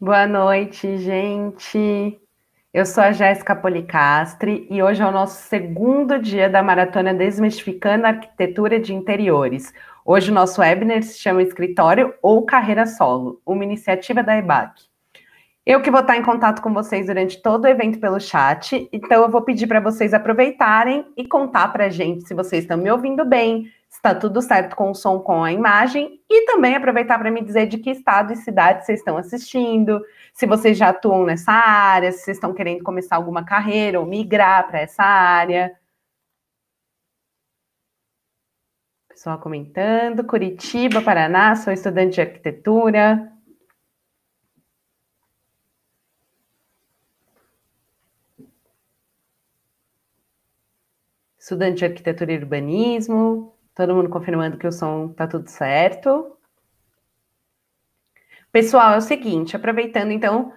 Boa noite, gente. Eu sou a Jéssica Policastre e hoje é o nosso segundo dia da maratona Desmistificando a Arquitetura de Interiores. Hoje o nosso webinar se chama Escritório ou Carreira Solo, uma iniciativa da EBAC. Eu que vou estar em contato com vocês durante todo o evento pelo chat, então eu vou pedir para vocês aproveitarem e contar para a gente se vocês estão me ouvindo bem, está tudo certo com o som, com a imagem, e também aproveitar para me dizer de que estado e cidade vocês estão assistindo, se vocês já atuam nessa área, se vocês estão querendo começar alguma carreira ou migrar para essa área. Pessoal comentando, Curitiba, Paraná, sou estudante de arquitetura. Estudante de arquitetura e urbanismo, Todo mundo confirmando que o som tá tudo certo. Pessoal, é o seguinte, aproveitando então,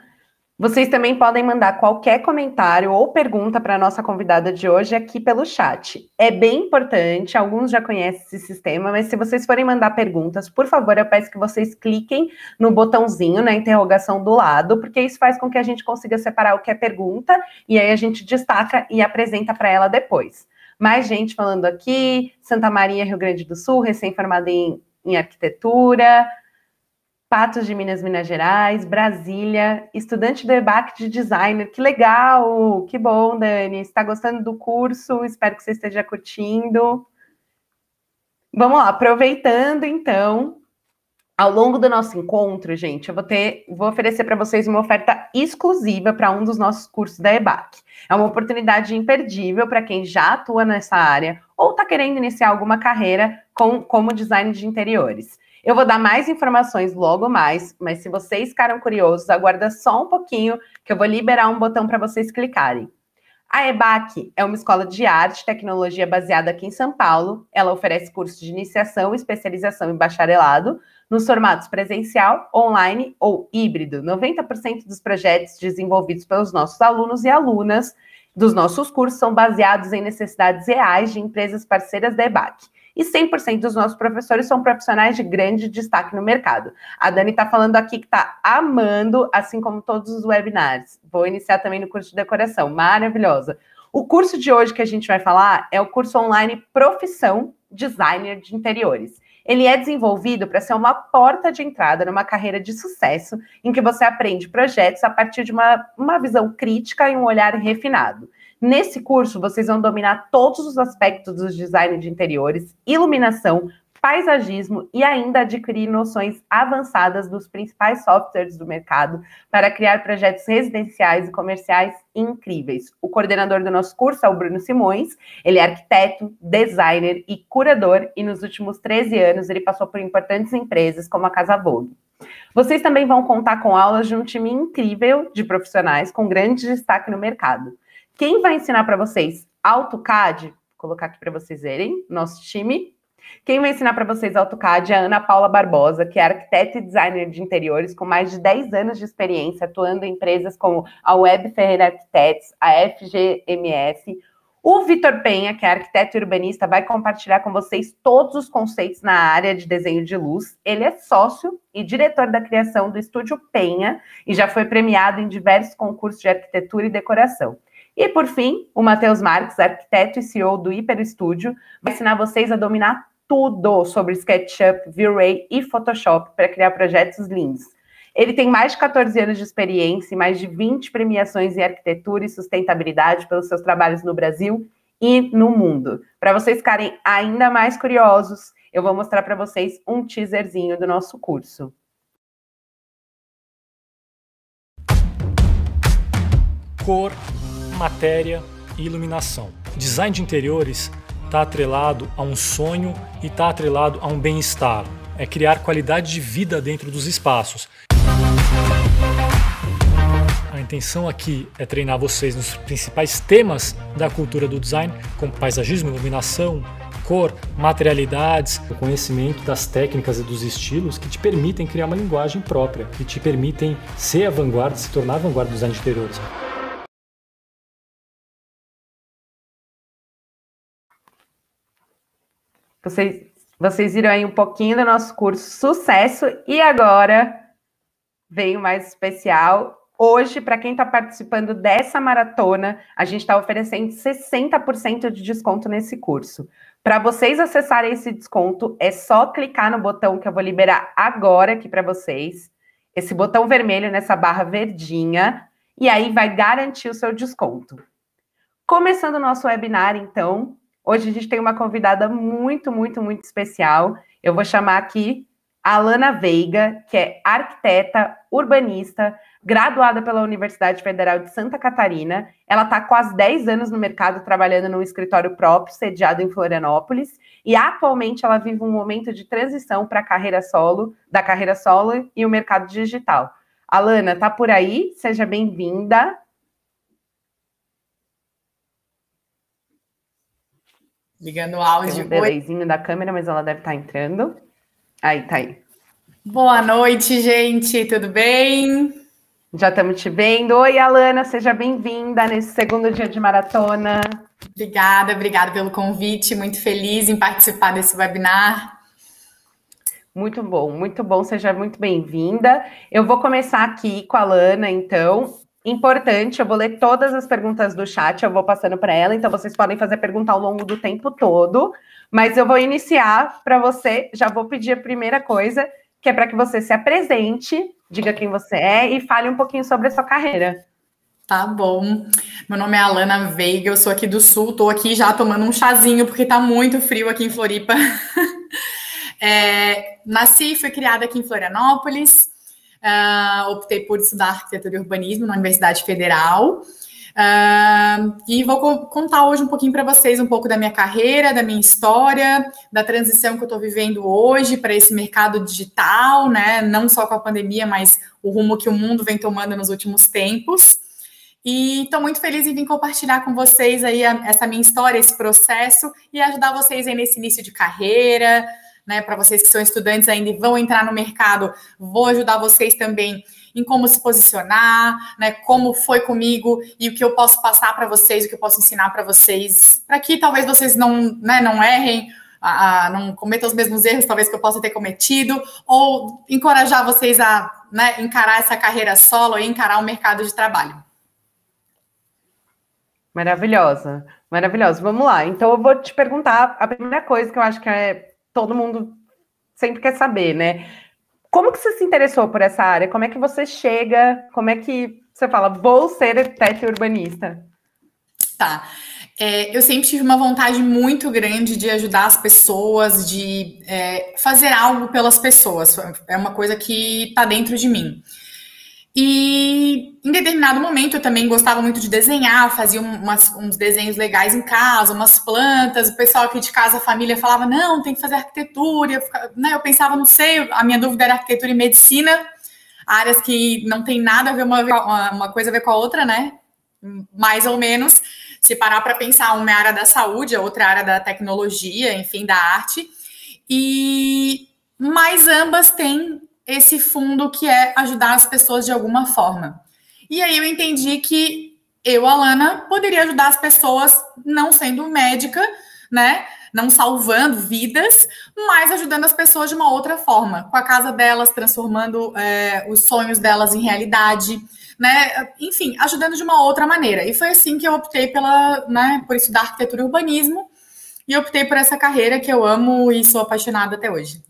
vocês também podem mandar qualquer comentário ou pergunta para a nossa convidada de hoje aqui pelo chat. É bem importante, alguns já conhecem esse sistema, mas se vocês forem mandar perguntas, por favor, eu peço que vocês cliquem no botãozinho na interrogação do lado, porque isso faz com que a gente consiga separar o que é pergunta e aí a gente destaca e apresenta para ela depois. Mais gente falando aqui, Santa Maria, Rio Grande do Sul, recém-formada em, em arquitetura, Patos de Minas, Minas Gerais, Brasília, estudante do EBAC de designer. Que legal! Que bom, Dani. Está gostando do curso? Espero que você esteja curtindo. Vamos lá, aproveitando então, ao longo do nosso encontro, gente, eu vou ter, vou oferecer para vocês uma oferta exclusiva para um dos nossos cursos da EBAC. É uma oportunidade imperdível para quem já atua nessa área ou está querendo iniciar alguma carreira com, como design de interiores. Eu vou dar mais informações logo mais, mas se vocês ficaram curiosos, aguarda só um pouquinho que eu vou liberar um botão para vocês clicarem. A EBAC é uma escola de arte e tecnologia baseada aqui em São Paulo. Ela oferece cursos de iniciação, especialização e bacharelado nos formatos presencial, online ou híbrido. 90% dos projetos desenvolvidos pelos nossos alunos e alunas dos nossos cursos são baseados em necessidades reais de empresas parceiras da EBAC. E 100% dos nossos professores são profissionais de grande destaque no mercado. A Dani está falando aqui que está amando, assim como todos os webinars. Vou iniciar também no curso de decoração, maravilhosa. O curso de hoje que a gente vai falar é o curso online Profissão Designer de Interiores. Ele é desenvolvido para ser uma porta de entrada numa carreira de sucesso, em que você aprende projetos a partir de uma, uma visão crítica e um olhar refinado. Nesse curso, vocês vão dominar todos os aspectos do design de interiores, iluminação, paisagismo e ainda adquirir noções avançadas dos principais softwares do mercado para criar projetos residenciais e comerciais incríveis. O coordenador do nosso curso é o Bruno Simões, ele é arquiteto, designer e curador, e nos últimos 13 anos ele passou por importantes empresas como a Casa Vogue. Vocês também vão contar com aulas de um time incrível de profissionais com grande destaque no mercado. Quem vai ensinar para vocês AutoCAD? Vou colocar aqui para vocês verem, nosso time quem vai ensinar para vocês AutoCAD é a Ana Paula Barbosa, que é arquiteta e designer de interiores com mais de 10 anos de experiência atuando em empresas como a Web Ferreira Arquitetos, a FGMS. O Vitor Penha, que é arquiteto e urbanista, vai compartilhar com vocês todos os conceitos na área de desenho de luz. Ele é sócio e diretor da criação do Estúdio Penha e já foi premiado em diversos concursos de arquitetura e decoração. E por fim, o Matheus Marques, arquiteto e CEO do Hiper Studio, vai ensinar vocês a dominar tudo sobre SketchUp, V-Ray e Photoshop para criar projetos lindos. Ele tem mais de 14 anos de experiência e mais de 20 premiações em arquitetura e sustentabilidade pelos seus trabalhos no Brasil e no mundo. Para vocês ficarem ainda mais curiosos, eu vou mostrar para vocês um teaserzinho do nosso curso. Cor, matéria e iluminação. Design de interiores está atrelado a um sonho e está atrelado a um bem-estar. É criar qualidade de vida dentro dos espaços. A intenção aqui é treinar vocês nos principais temas da cultura do design, como paisagismo, iluminação, cor, materialidades, o conhecimento das técnicas e dos estilos que te permitem criar uma linguagem própria, que te permitem ser a vanguarda, se tornar a vanguarda do design de interiores. Vocês, vocês viram aí um pouquinho do nosso curso Sucesso e agora vem o mais especial. Hoje, para quem está participando dessa maratona, a gente está oferecendo 60% de desconto nesse curso. Para vocês acessarem esse desconto, é só clicar no botão que eu vou liberar agora aqui para vocês. Esse botão vermelho nessa barra verdinha, e aí vai garantir o seu desconto. Começando o nosso webinar, então, hoje a gente tem uma convidada muito, muito, muito especial. Eu vou chamar aqui a Alana Veiga, que é arquiteta, urbanista, graduada pela Universidade Federal de Santa Catarina. Ela está quase 10 anos no mercado trabalhando num escritório próprio, sediado em Florianópolis, e atualmente ela vive um momento de transição para a carreira solo, da carreira solo e o mercado digital. Alana, tá por aí? Seja bem-vinda. Ligando o áudio. Tem um delayzinho da câmera, mas ela deve estar tá entrando. Aí, tá aí. Boa noite, gente. Tudo bem? Já estamos te vendo. Oi, Alana, seja bem-vinda nesse segundo dia de maratona. Obrigada, obrigada pelo convite. Muito feliz em participar desse webinar. Muito bom, muito bom. Seja muito bem-vinda. Eu vou começar aqui com a Alana, então. Importante, eu vou ler todas as perguntas do chat, eu vou passando para ela, então vocês podem fazer pergunta ao longo do tempo todo, mas eu vou iniciar para você, já vou pedir a primeira coisa, que é para que você se apresente, diga quem você é e fale um pouquinho sobre a sua carreira. Tá bom. Meu nome é Alana Veiga, eu sou aqui do Sul, tô aqui já tomando um chazinho porque tá muito frio aqui em Floripa. é, nasci e fui criada aqui em Florianópolis, Uh, optei por estudar arquitetura e urbanismo na Universidade Federal. Uh, e vou co contar hoje um pouquinho para vocês um pouco da minha carreira, da minha história, da transição que eu estou vivendo hoje para esse mercado digital, né? Não só com a pandemia, mas o rumo que o mundo vem tomando nos últimos tempos. E estou muito feliz em vir compartilhar com vocês aí a, essa minha história, esse processo e ajudar vocês aí nesse início de carreira, né? Para vocês que são estudantes ainda e vão entrar no mercado, vou ajudar vocês também em como se posicionar, né? Como foi comigo e o que eu posso passar para vocês, o que eu posso ensinar para vocês, para que talvez vocês não, né, não errem, a, a, não cometam os mesmos erros, talvez que eu possa ter cometido, ou encorajar vocês a né, encarar essa carreira solo e encarar o mercado de trabalho. Maravilhosa, maravilhosa. Vamos lá. Então eu vou te perguntar a primeira coisa que eu acho que é todo mundo sempre quer saber, né? Como que você se interessou por essa área? Como é que você chega? Como é que você fala, vou ser arquiteto urbanista? Tá. É, eu sempre tive uma vontade muito grande de ajudar as pessoas, de é, fazer algo pelas pessoas. É uma coisa que está dentro de mim. E em determinado momento eu também gostava muito de desenhar, fazia umas, uns desenhos legais em casa, umas plantas. O pessoal aqui de casa, a família, falava: não, tem que fazer arquitetura. Eu, ficava, né, eu pensava, não sei, a minha dúvida era arquitetura e medicina, áreas que não tem nada a ver uma, uma coisa a ver com a outra, né? Mais ou menos. Se parar para pensar, uma é área da saúde, a outra é área da tecnologia, enfim, da arte. E mas ambas têm esse fundo que é ajudar as pessoas de alguma forma. E aí eu entendi que eu, Alana, poderia ajudar as pessoas não sendo médica, né? Não salvando vidas, mas ajudando as pessoas de uma outra forma, com a casa delas, transformando é, os sonhos delas em realidade, né? Enfim, ajudando de uma outra maneira. E foi assim que eu optei pela, né, por estudar arquitetura e urbanismo e optei por essa carreira que eu amo e sou apaixonada até hoje.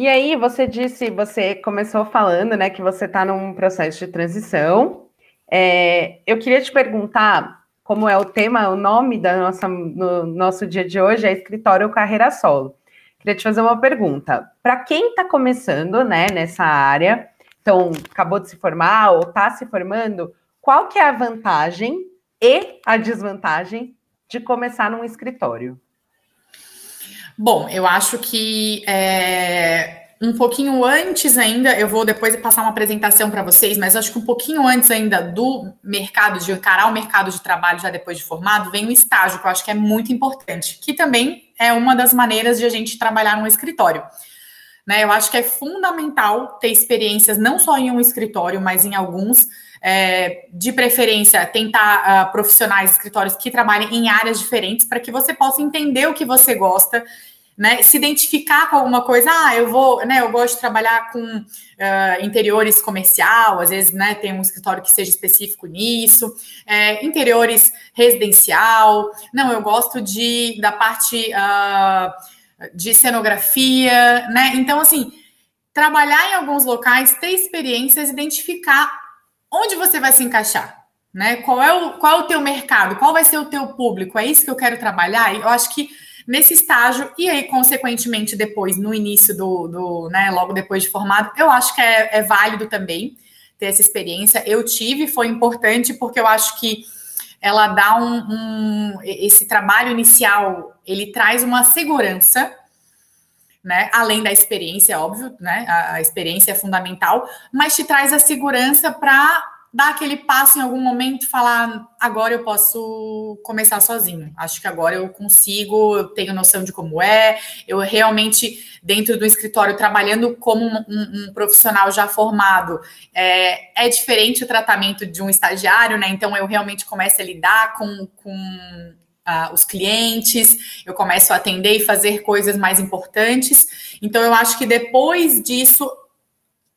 E aí, você disse, você começou falando, né, que você está num processo de transição. É, eu queria te perguntar, como é o tema, o nome da nossa, no nosso dia de hoje é Escritório Carreira Solo. Queria te fazer uma pergunta. Para quem está começando, né, nessa área, então acabou de se formar ou está se formando, qual que é a vantagem e a desvantagem de começar num escritório? Bom, eu acho que é, um pouquinho antes ainda, eu vou depois passar uma apresentação para vocês, mas acho que um pouquinho antes ainda do mercado, de encarar o mercado de trabalho já depois de formado, vem o estágio, que eu acho que é muito importante, que também é uma das maneiras de a gente trabalhar num escritório. Né, eu acho que é fundamental ter experiências não só em um escritório, mas em alguns, é, de preferência, tentar uh, profissionais, escritórios que trabalhem em áreas diferentes, para que você possa entender o que você gosta né, se identificar com alguma coisa, ah, eu vou, né, eu gosto de trabalhar com uh, interiores comercial, às vezes, né, tem um escritório que seja específico nisso, é, interiores residencial, não, eu gosto de da parte uh, de cenografia, né, então, assim, trabalhar em alguns locais, ter experiências, identificar onde você vai se encaixar, né, qual é o, qual é o teu mercado, qual vai ser o teu público, é isso que eu quero trabalhar, eu acho que nesse estágio e aí, consequentemente, depois, no início do, do né, logo depois de formado, eu acho que é, é válido também ter essa experiência. Eu tive, foi importante, porque eu acho que ela dá um, um esse trabalho inicial, ele traz uma segurança né? Além da experiência, óbvio, né? A, a, experiência é fundamental, mas te traz a segurança para dar aquele passo em algum momento e falar: agora eu posso começar sozinho. Acho que agora eu consigo, eu tenho noção de como é. Eu realmente, dentro do escritório, trabalhando como um, um, profissional já formado, é, é, diferente o tratamento de um estagiário, né? Então eu realmente começo a lidar com. com Os clientes, eu começo a atender e fazer coisas mais importantes. Então, eu acho que depois disso,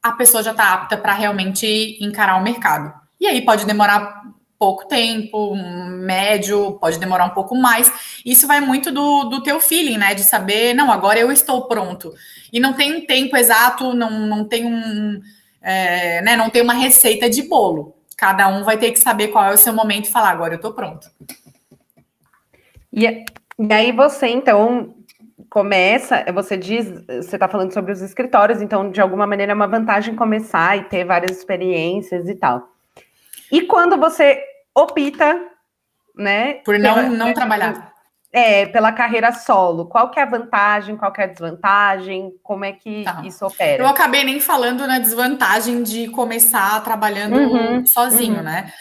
a pessoa já está apta para realmente encarar o mercado. E aí pode demorar pouco tempo, médio, pode demorar um pouco mais. Isso vai muito do, do teu feeling, né? De saber, não, agora eu estou pronto. E não tem um tempo exato, não, não tem um. É, né, não tem uma receita de bolo. Cada um vai ter que saber qual é o seu momento e falar, agora eu estou pronto. E, e aí você, então, começa, você diz, você está falando sobre os escritórios, então de alguma maneira é uma vantagem começar e ter várias experiências e tal. E quando você opta, né? Por não, pela, não trabalhar. É, pela carreira solo. Qual que é a vantagem, qual que é a desvantagem? Como é que tá. isso opera? Eu acabei nem falando na desvantagem de começar trabalhando uhum, sozinho, uhum. né?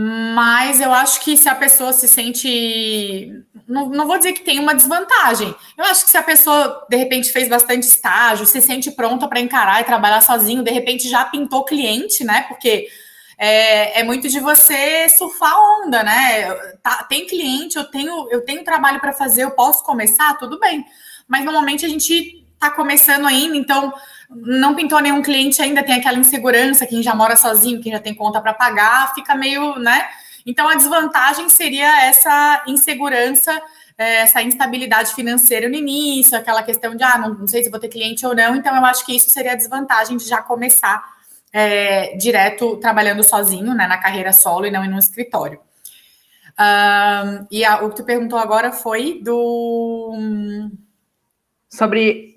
Mas eu acho que se a pessoa se sente. Não, não vou dizer que tem uma desvantagem. Eu acho que se a pessoa, de repente, fez bastante estágio, se sente pronta para encarar e trabalhar sozinho, de repente já pintou cliente, né? Porque é, é muito de você surfar onda, né? Tá, tem cliente, eu tenho, eu tenho trabalho para fazer, eu posso começar, tudo bem. Mas normalmente a gente está começando ainda, então não pintou nenhum cliente ainda, tem aquela insegurança, quem já mora sozinho, quem já tem conta para pagar, fica meio, né? Então a desvantagem seria essa insegurança, é, essa instabilidade financeira no início, aquela questão de ah, não, não sei se vou ter cliente ou não. Então eu acho que isso seria a desvantagem de já começar é, direto trabalhando sozinho, né, na carreira solo e não em um escritório. Um, e a, o que tu perguntou agora foi do sobre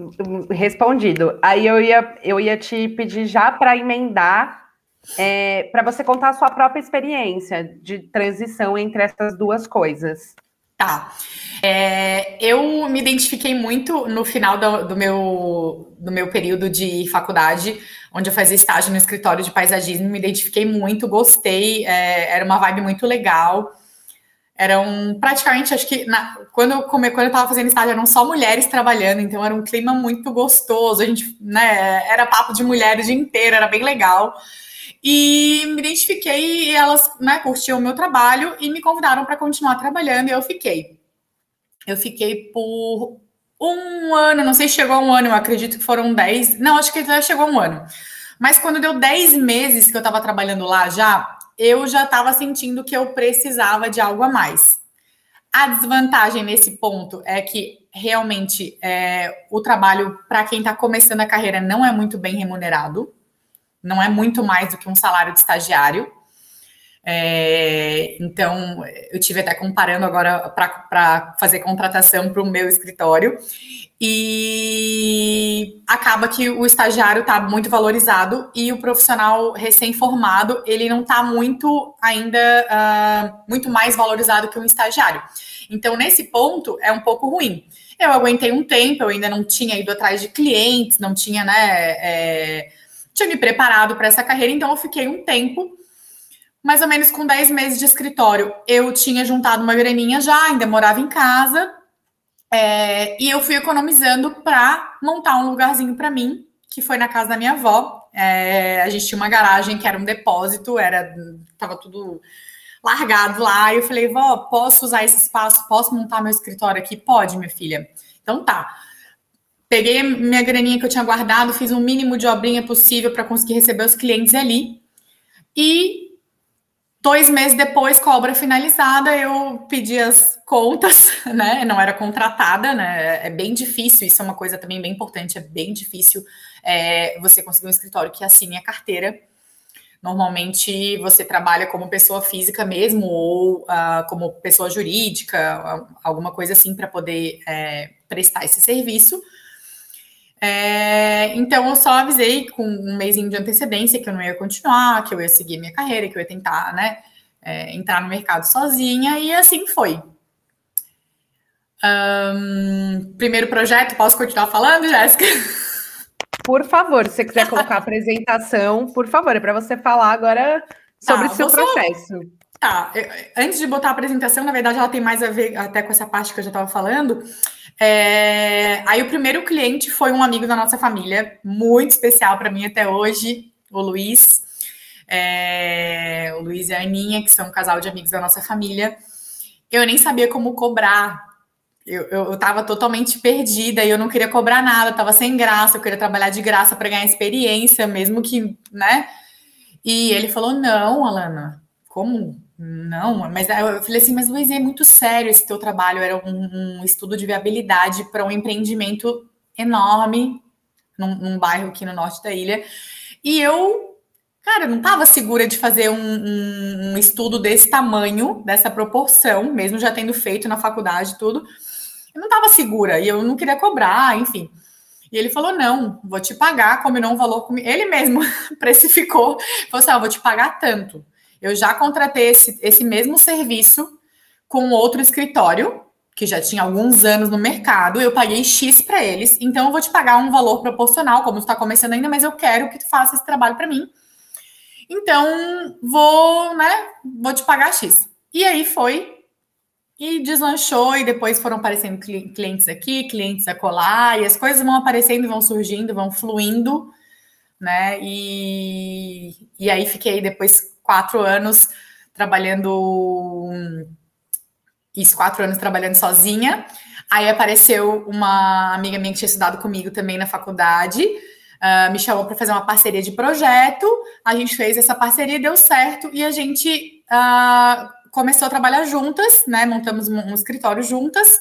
respondido. Aí eu ia, eu ia te pedir já para emendar é, para você contar a sua própria experiência de transição entre essas duas coisas. Tá. É, eu me identifiquei muito no final do, do, meu, do meu período de faculdade, onde eu fazia estágio no escritório de paisagismo, me identifiquei muito, gostei, é, era uma vibe muito legal eram praticamente, acho que na, quando, eu come, quando eu estava fazendo estágio, eram só mulheres trabalhando, então era um clima muito gostoso. A gente, né, era papo de mulher o dia inteiro, era bem legal. E me identifiquei e elas, né, curtiam o meu trabalho e me convidaram para continuar trabalhando e eu fiquei. Eu fiquei por um ano, não sei se chegou a um ano, eu acredito que foram dez. Não, acho que já chegou a um ano. Mas quando deu dez meses que eu estava trabalhando lá já, eu já estava sentindo que eu precisava de algo a mais. A desvantagem nesse ponto é que realmente é, o trabalho para quem está começando a carreira não é muito bem remunerado, não é muito mais do que um salário de estagiário. É, então, eu tive até comparando agora para fazer contratação para o meu escritório e acaba que o estagiário está muito valorizado e o profissional recém-formado ele não está muito ainda uh, muito mais valorizado que um estagiário. Então, nesse ponto, é um pouco ruim. Eu aguentei um tempo, eu ainda não tinha ido atrás de clientes, não tinha, né, é, tinha me preparado para essa carreira, então eu fiquei um tempo mais ou menos com 10 meses de escritório, eu tinha juntado uma graninha já, ainda morava em casa, é, e eu fui economizando para montar um lugarzinho para mim, que foi na casa da minha avó. É, a gente tinha uma garagem que era um depósito, era tava tudo largado lá. E eu falei, vó, posso usar esse espaço? Posso montar meu escritório aqui? Pode, minha filha. Então tá. peguei minha graninha que eu tinha guardado, fiz o um mínimo de obrinha possível para conseguir receber os clientes ali. E dois meses depois, com a obra finalizada, eu pedi as contas, né? Não era contratada, né? É bem difícil, isso é uma coisa também bem importante, é bem difícil é, você conseguir um escritório que assine a carteira. Normalmente você trabalha como pessoa física mesmo, ou uh, como pessoa jurídica, alguma coisa assim, para poder é, prestar esse serviço. É, então eu só avisei com um mêsinho de antecedência que eu não ia continuar, que eu ia seguir minha carreira, que eu ia tentar, né, é, entrar no mercado sozinha, e assim foi. Um, primeiro projeto, posso continuar falando, Jéssica? Por favor, se você quiser colocar a apresentação, por favor, é para você falar agora sobre tá, o seu processo. Tá, antes de botar a apresentação, na verdade, ela tem mais a ver até com essa parte que eu já estava falando. É... Aí o primeiro cliente foi um amigo da nossa família, muito especial para mim até hoje, o Luiz. É... O Luiz e a Aninha, que são um casal de amigos da nossa família. Eu nem sabia como cobrar. Eu, eu, eu tava totalmente perdida e eu não queria cobrar nada, tava sem graça, eu queria trabalhar de graça para ganhar experiência, mesmo que, né? E ele falou: não, Alana, como não, mas eu falei assim, mas Luiz, é muito sério esse teu trabalho, era um, um estudo de viabilidade para um empreendimento enorme num, num, bairro aqui no norte da ilha. E eu, cara, não estava segura de fazer um, um, um, estudo desse tamanho, dessa proporção, mesmo já tendo feito na faculdade tudo. Eu não estava segura e eu não queria cobrar, enfim. E ele falou: não, vou te pagar, combinou um valor comigo. Ele mesmo precificou, falou assim: ah, vou te pagar tanto. Eu já contratei esse, esse mesmo serviço com outro escritório, que já tinha alguns anos no mercado, eu paguei X para eles, então eu vou te pagar um valor proporcional, como está começando ainda, mas eu quero que tu faça esse trabalho para mim. Então, vou, né, vou te pagar X. E aí foi e deslanchou, e depois foram aparecendo clientes aqui, clientes acolá, e as coisas vão aparecendo, vão surgindo, vão fluindo, né? E, e aí fiquei depois quatro anos trabalhando. Isso, quatro anos trabalhando sozinha. Aí apareceu uma amiga minha que tinha estudado comigo também na faculdade. Uh, me chamou para fazer uma parceria de projeto. A gente fez essa parceria, deu certo e a gente uh, começou a trabalhar juntas, né? Montamos um, escritório juntas.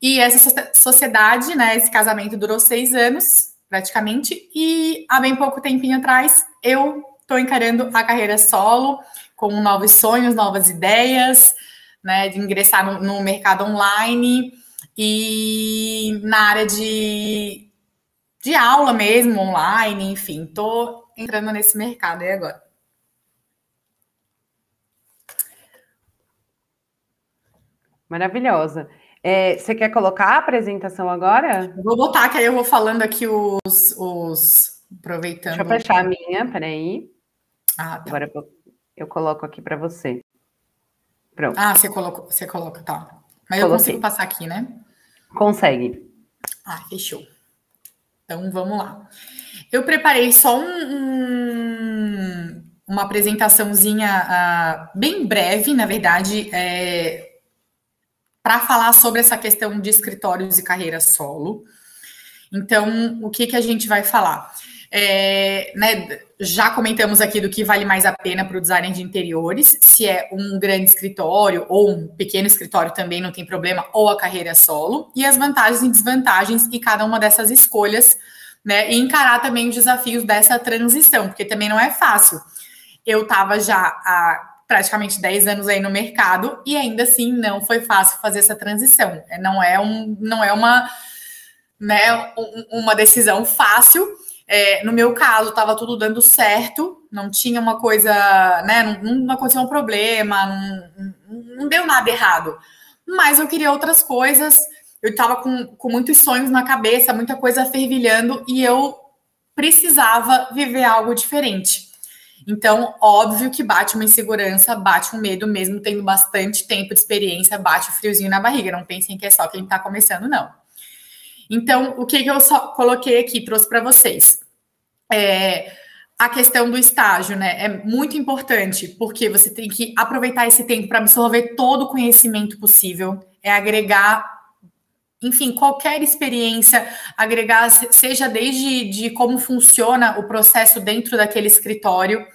E essa sociedade, né? Esse casamento durou seis anos, praticamente. E há bem pouco tempinho atrás, eu estou encarando a carreira solo com novos sonhos, novas ideias, né, de ingressar no, no mercado online e na área de, de aula mesmo, online, enfim, estou entrando nesse mercado aí agora. Maravilhosa. É, você quer colocar a apresentação agora? Vou botar, que aí eu vou falando aqui os. os aproveitando. Deixa eu fechar a minha, peraí. Ah, tá. Agora eu, eu coloco aqui para você. Pronto. Ah, você colocou, você coloca, tá. Mas Coloquei. eu consigo passar aqui, né? Consegue. Ah, fechou. Então vamos lá. Eu preparei só um, um, uma apresentaçãozinha uh, bem breve, na verdade, é, para falar sobre essa questão de escritórios e carreira solo. Então, o que, que a gente vai falar? É, né, já comentamos aqui do que vale mais a pena para o designer de interiores, se é um grande escritório ou um pequeno escritório também não tem problema, ou a carreira solo, e as vantagens e desvantagens e cada uma dessas escolhas, né? E encarar também os desafios dessa transição, porque também não é fácil. Eu estava já há praticamente 10 anos aí no mercado e ainda assim não foi fácil fazer essa transição. Não é, um, não é uma, né, uma decisão fácil é, no meu caso, estava tudo dando certo, não tinha uma coisa, né? Não, não aconteceu um problema, não, não, deu nada errado. Mas eu queria outras coisas, eu estava com, com muitos sonhos na cabeça, muita coisa fervilhando, e eu precisava viver algo diferente. Então, óbvio que bate uma insegurança, bate um medo, mesmo tendo bastante tempo de experiência, bate o friozinho na barriga. Não pensem que é só quem está começando, não. Então, o que, que eu só coloquei aqui, trouxe para vocês? É, a questão do estágio, né? É muito importante, porque você tem que aproveitar esse tempo para absorver todo o conhecimento possível, é agregar enfim, qualquer experiência, agregar, seja desde de como funciona o processo dentro daquele escritório,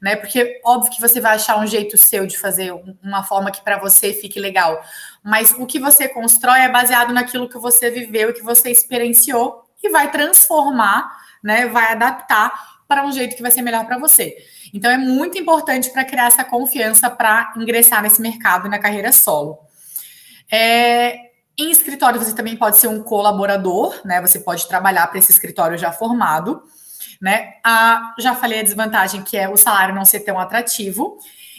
né? Porque óbvio que você vai achar um jeito seu de fazer uma forma que para você fique legal, mas o que você constrói é baseado naquilo que você viveu, que você experienciou e vai transformar, né? Vai adaptar para um jeito que vai ser melhor para você. Então é muito importante para criar essa confiança para ingressar nesse mercado na carreira solo. É, em escritório, você também pode ser um colaborador, né? Você pode trabalhar para esse escritório já formado, né? A, já falei a desvantagem que é o salário não ser tão atrativo.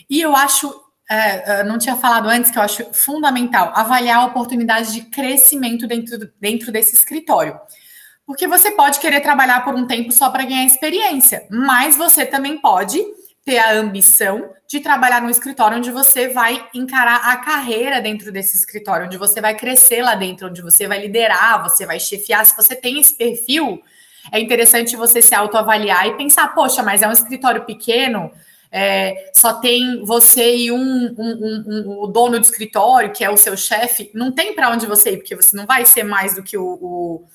E eu acho, é, não tinha falado antes, que eu acho fundamental avaliar a oportunidade de crescimento dentro, dentro desse escritório. Porque você pode querer trabalhar por um tempo só para ganhar experiência, mas você também pode ter a ambição de trabalhar num escritório onde você vai encarar a carreira dentro desse escritório, onde você vai crescer lá dentro, onde você vai liderar, você vai chefiar. Se você tem esse perfil, é interessante você se autoavaliar e pensar: poxa, mas é um escritório pequeno, é, só tem você e um, um, um, um, o dono do escritório, que é o seu chefe, não tem para onde você ir, porque você não vai ser mais do que o, o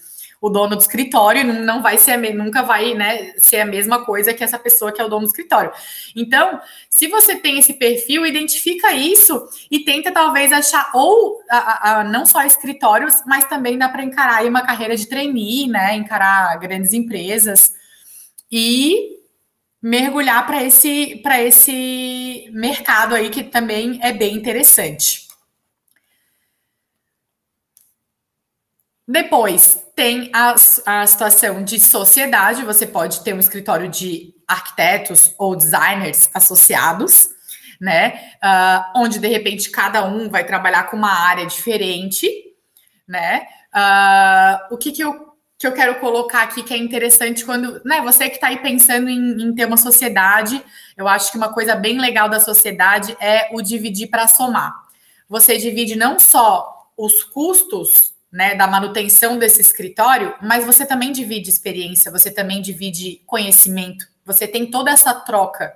o dono do escritório não vai ser nunca vai né, ser a mesma coisa que essa pessoa que é o dono do escritório. Então, se você tem esse perfil, identifica isso e tenta talvez achar ou a, a, não só escritórios, mas também dá para encarar uma carreira de trainee, né? Encarar grandes empresas e mergulhar para esse para esse mercado aí que também é bem interessante. Depois tem a, a situação de sociedade, você pode ter um escritório de arquitetos ou designers associados, né? Uh, onde de repente cada um vai trabalhar com uma área diferente, né? Uh, o que, que, eu, que eu quero colocar aqui que é interessante quando, né? Você que está aí pensando em, em ter uma sociedade, eu acho que uma coisa bem legal da sociedade é o dividir para somar. Você divide não só os custos né, da manutenção desse escritório, mas você também divide experiência, você também divide conhecimento, você tem toda essa troca,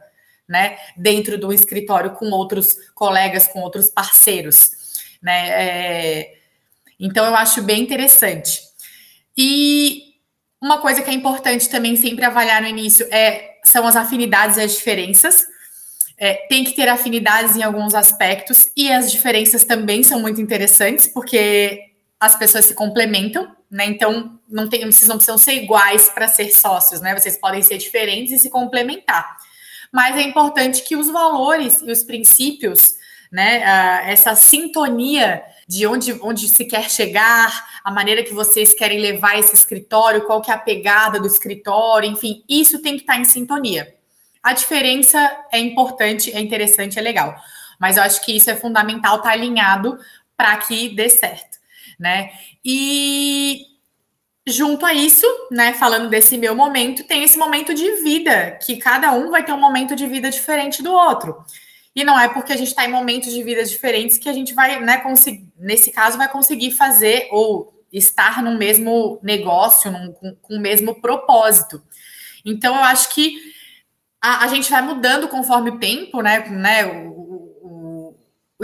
né, dentro do escritório com outros colegas, com outros parceiros, né? É, então eu acho bem interessante. E uma coisa que é importante também sempre avaliar no início é são as afinidades e as diferenças. É, tem que ter afinidades em alguns aspectos e as diferenças também são muito interessantes, porque as pessoas se complementam, né? Então, não tem, vocês não precisam ser iguais para ser sócios, né? Vocês podem ser diferentes e se complementar. Mas é importante que os valores e os princípios, né? Uh, essa sintonia de onde, onde se quer chegar, a maneira que vocês querem levar esse escritório, qual que é a pegada do escritório, enfim, isso tem que estar em sintonia. A diferença é importante, é interessante, é legal. Mas eu acho que isso é fundamental estar alinhado para que dê certo né? E junto a isso, né, falando desse meu momento, tem esse momento de vida, que cada um vai ter um momento de vida diferente do outro. E não é porque a gente está em momentos de vida diferentes que a gente vai, né, conseguir, nesse caso, vai conseguir fazer ou estar no mesmo negócio, num, com, com o mesmo propósito. Então, eu acho que a, a, gente vai mudando conforme o tempo, né? né o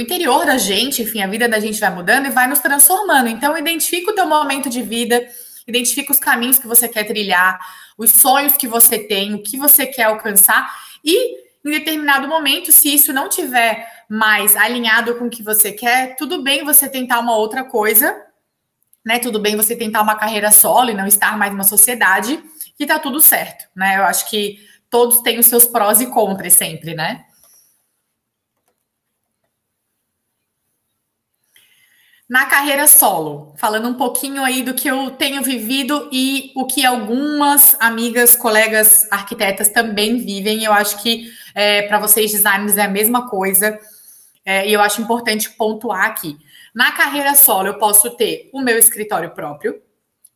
interior da gente, enfim, a vida da gente vai mudando e vai nos transformando. Então, identifica o teu momento de vida, identifica os caminhos que você quer trilhar, os sonhos que você tem, o que você quer alcançar e em determinado momento, se isso não tiver mais alinhado com o que você quer, tudo bem você tentar uma outra coisa, né? Tudo bem você tentar uma carreira solo e não estar mais numa sociedade, que tá tudo certo, né? Eu acho que todos têm os seus prós e contras sempre, né? Na carreira solo, falando um pouquinho aí do que eu tenho vivido e o que algumas amigas, colegas arquitetas também vivem. Eu acho que é, para vocês designers é a mesma coisa. É, e eu acho importante pontuar aqui. Na carreira solo, eu posso ter o meu escritório próprio,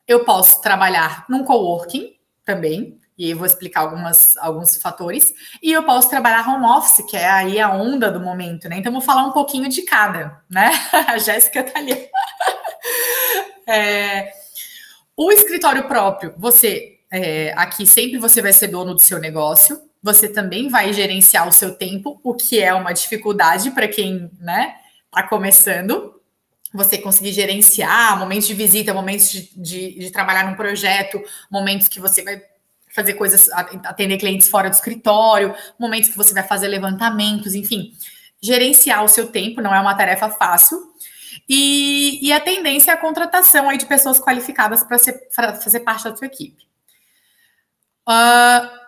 eu posso trabalhar num coworking também, e vou explicar algumas, alguns fatores. E eu posso trabalhar home office, que é aí a onda do momento, né? Então, vou falar um pouquinho de cada, né? A Jéssica tá ali. É, o escritório próprio, você é, aqui sempre você vai ser dono do seu negócio, você também vai gerenciar o seu tempo, o que é uma dificuldade para quem, né, tá começando. você conseguir gerenciar momentos de visita, momentos de, de, de, trabalhar num projeto, momentos que você vai fazer coisas, atender clientes fora do escritório, momentos que você vai fazer levantamentos, enfim. Gerenciar o seu tempo não é uma tarefa fácil. E, e a tendência é a contratação aí de pessoas qualificadas para fazer parte da sua equipe. Uh,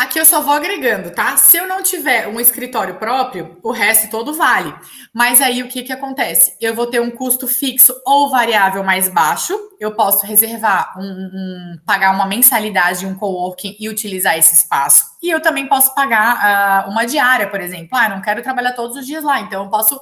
Aqui eu só vou agregando, tá? Se eu não tiver um escritório próprio, o resto todo vale. Mas aí o que, que acontece? Eu vou ter um custo fixo ou variável mais baixo. Eu posso reservar um, um pagar uma mensalidade de um coworking e utilizar esse espaço. E eu também posso pagar uh, uma diária, por exemplo. Ah, não quero trabalhar todos os dias lá, então eu posso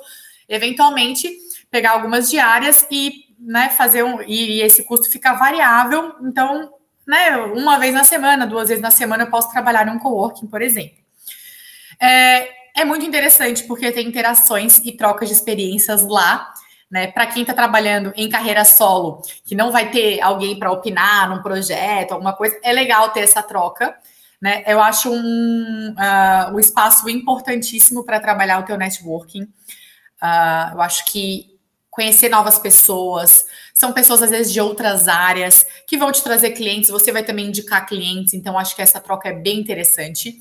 eventualmente pegar algumas diárias e né, fazer um. E esse custo fica variável. Então né, uma vez na semana, duas vezes na semana, eu posso trabalhar num coworking, por exemplo. É, é muito interessante porque tem interações e trocas de experiências lá. Né, para quem está trabalhando em carreira solo, que não vai ter alguém para opinar num projeto, alguma coisa, é legal ter essa troca. Né? Eu acho um, uh, um espaço importantíssimo para trabalhar o teu networking. Uh, eu acho que conhecer novas pessoas. São pessoas, às vezes, de outras áreas que vão te trazer clientes, você vai também indicar clientes, então acho que essa troca é bem interessante.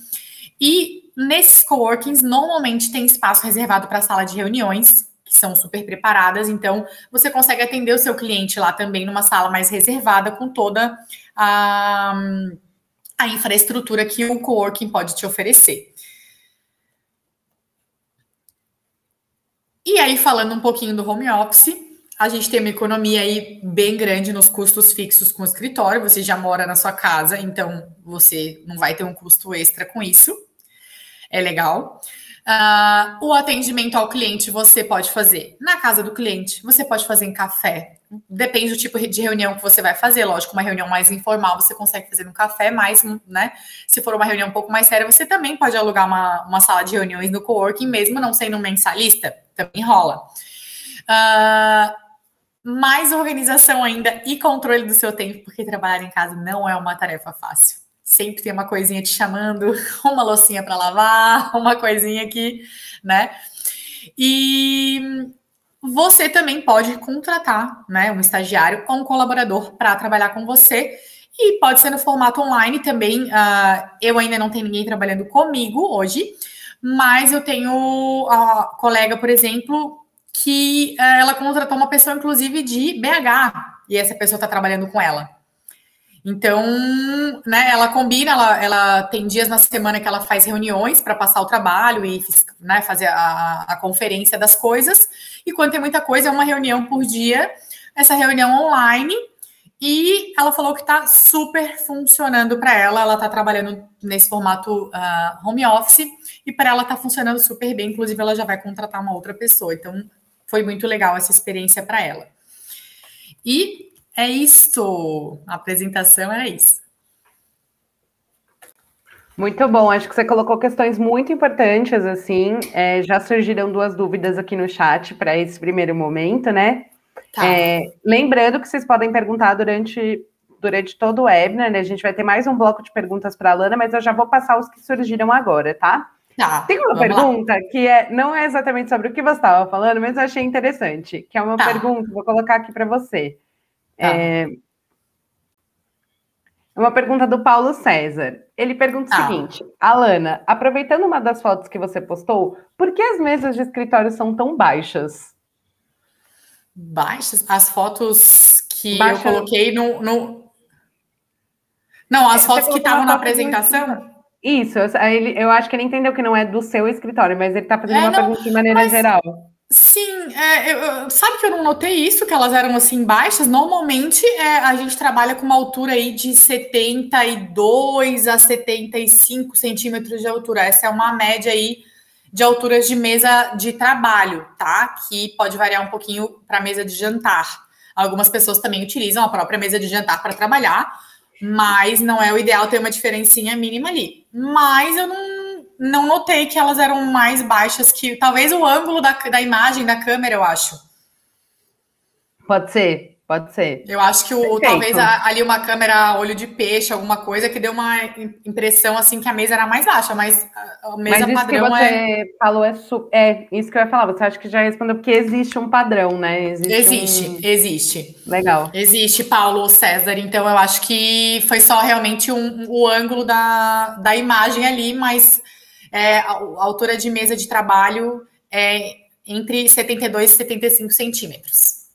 E nesses coworkings, normalmente tem espaço reservado para sala de reuniões, que são super preparadas, então você consegue atender o seu cliente lá também numa sala mais reservada, com toda a, a infraestrutura que o coworking pode te oferecer. E aí, falando um pouquinho do home office, a gente tem uma economia aí bem grande nos custos fixos com o escritório. Você já mora na sua casa, então você não vai ter um custo extra com isso. É legal. Uh, o atendimento ao cliente você pode fazer na casa do cliente, você pode fazer em café. Depende do tipo de reunião que você vai fazer. Lógico, uma reunião mais informal você consegue fazer no café, mas, né? Se for uma reunião um pouco mais séria, você também pode alugar uma, uma sala de reuniões no coworking, mesmo não sendo um mensalista também rola. Uh, mais organização ainda e controle do seu tempo, porque trabalhar em casa não é uma tarefa fácil. Sempre tem uma coisinha te chamando, uma loucinha para lavar, uma coisinha aqui, né? E você também pode contratar, né, um estagiário ou um colaborador para trabalhar com você. E pode ser no formato online também. Uh, eu ainda não tenho ninguém trabalhando comigo hoje, mas eu tenho a colega, por exemplo, que uh, ela contratou uma pessoa, inclusive, de BH, e essa pessoa está trabalhando com ela. Então, né, ela combina, ela, ela tem dias na semana que ela faz reuniões para passar o trabalho e né, fazer a, a conferência das coisas. E quando tem muita coisa, é uma reunião por dia, essa reunião online. E ela falou que está super funcionando para ela. Ela está trabalhando nesse formato uh, home office e para ela está funcionando super bem. Inclusive, ela já vai contratar uma outra pessoa. Então, foi muito legal essa experiência para ela. E é isto. A apresentação era isso. Muito bom, acho que você colocou questões muito importantes, assim. É, já surgiram duas dúvidas aqui no chat para esse primeiro momento, né? Tá. É, lembrando que vocês podem perguntar durante, durante todo o webinar, né? A gente vai ter mais um bloco de perguntas para a Lana, mas eu já vou passar os que surgiram agora, tá? Tá, Tem uma pergunta lá. que é, não é exatamente sobre o que você estava falando, mas eu achei interessante, que é uma tá. pergunta, vou colocar aqui para você. Tá. É, uma pergunta do Paulo César. Ele pergunta o tá. seguinte: Alana, aproveitando uma das fotos que você postou, por que as mesas de escritório são tão baixas? Baixas? As fotos que eu coloquei no, no... Não, as é, fotos que estavam na apresentação. Isso, ele, eu acho que ele entendeu que não é do seu escritório, mas ele está fazendo é, uma não, pergunta de maneira mas, geral. Sim, é, eu, sabe que eu não notei isso, que elas eram assim baixas? Normalmente é, a gente trabalha com uma altura aí de 72 a 75 centímetros de altura. Essa é uma média aí de alturas de mesa de trabalho, tá? Que pode variar um pouquinho para mesa de jantar. Algumas pessoas também utilizam a própria mesa de jantar para trabalhar, mas não é o ideal ter uma diferencinha mínima ali. Mas eu não, não notei que elas eram mais baixas que talvez o ângulo da, da imagem da câmera, eu acho. Pode ser. Pode ser. Eu acho que o, talvez ali uma câmera olho de peixe, alguma coisa que deu uma impressão assim que a mesa era mais baixa, mas a mesa mas padrão que você é... falou é, su... é isso que eu ia falar. Você acha que já respondeu porque existe um padrão, né? Existe, existe. Um... existe. Legal. Existe, Paulo César. Então eu acho que foi só realmente um, o ângulo da, da imagem ali, mas é, a, a altura de mesa de trabalho é entre 72 e 75 centímetros.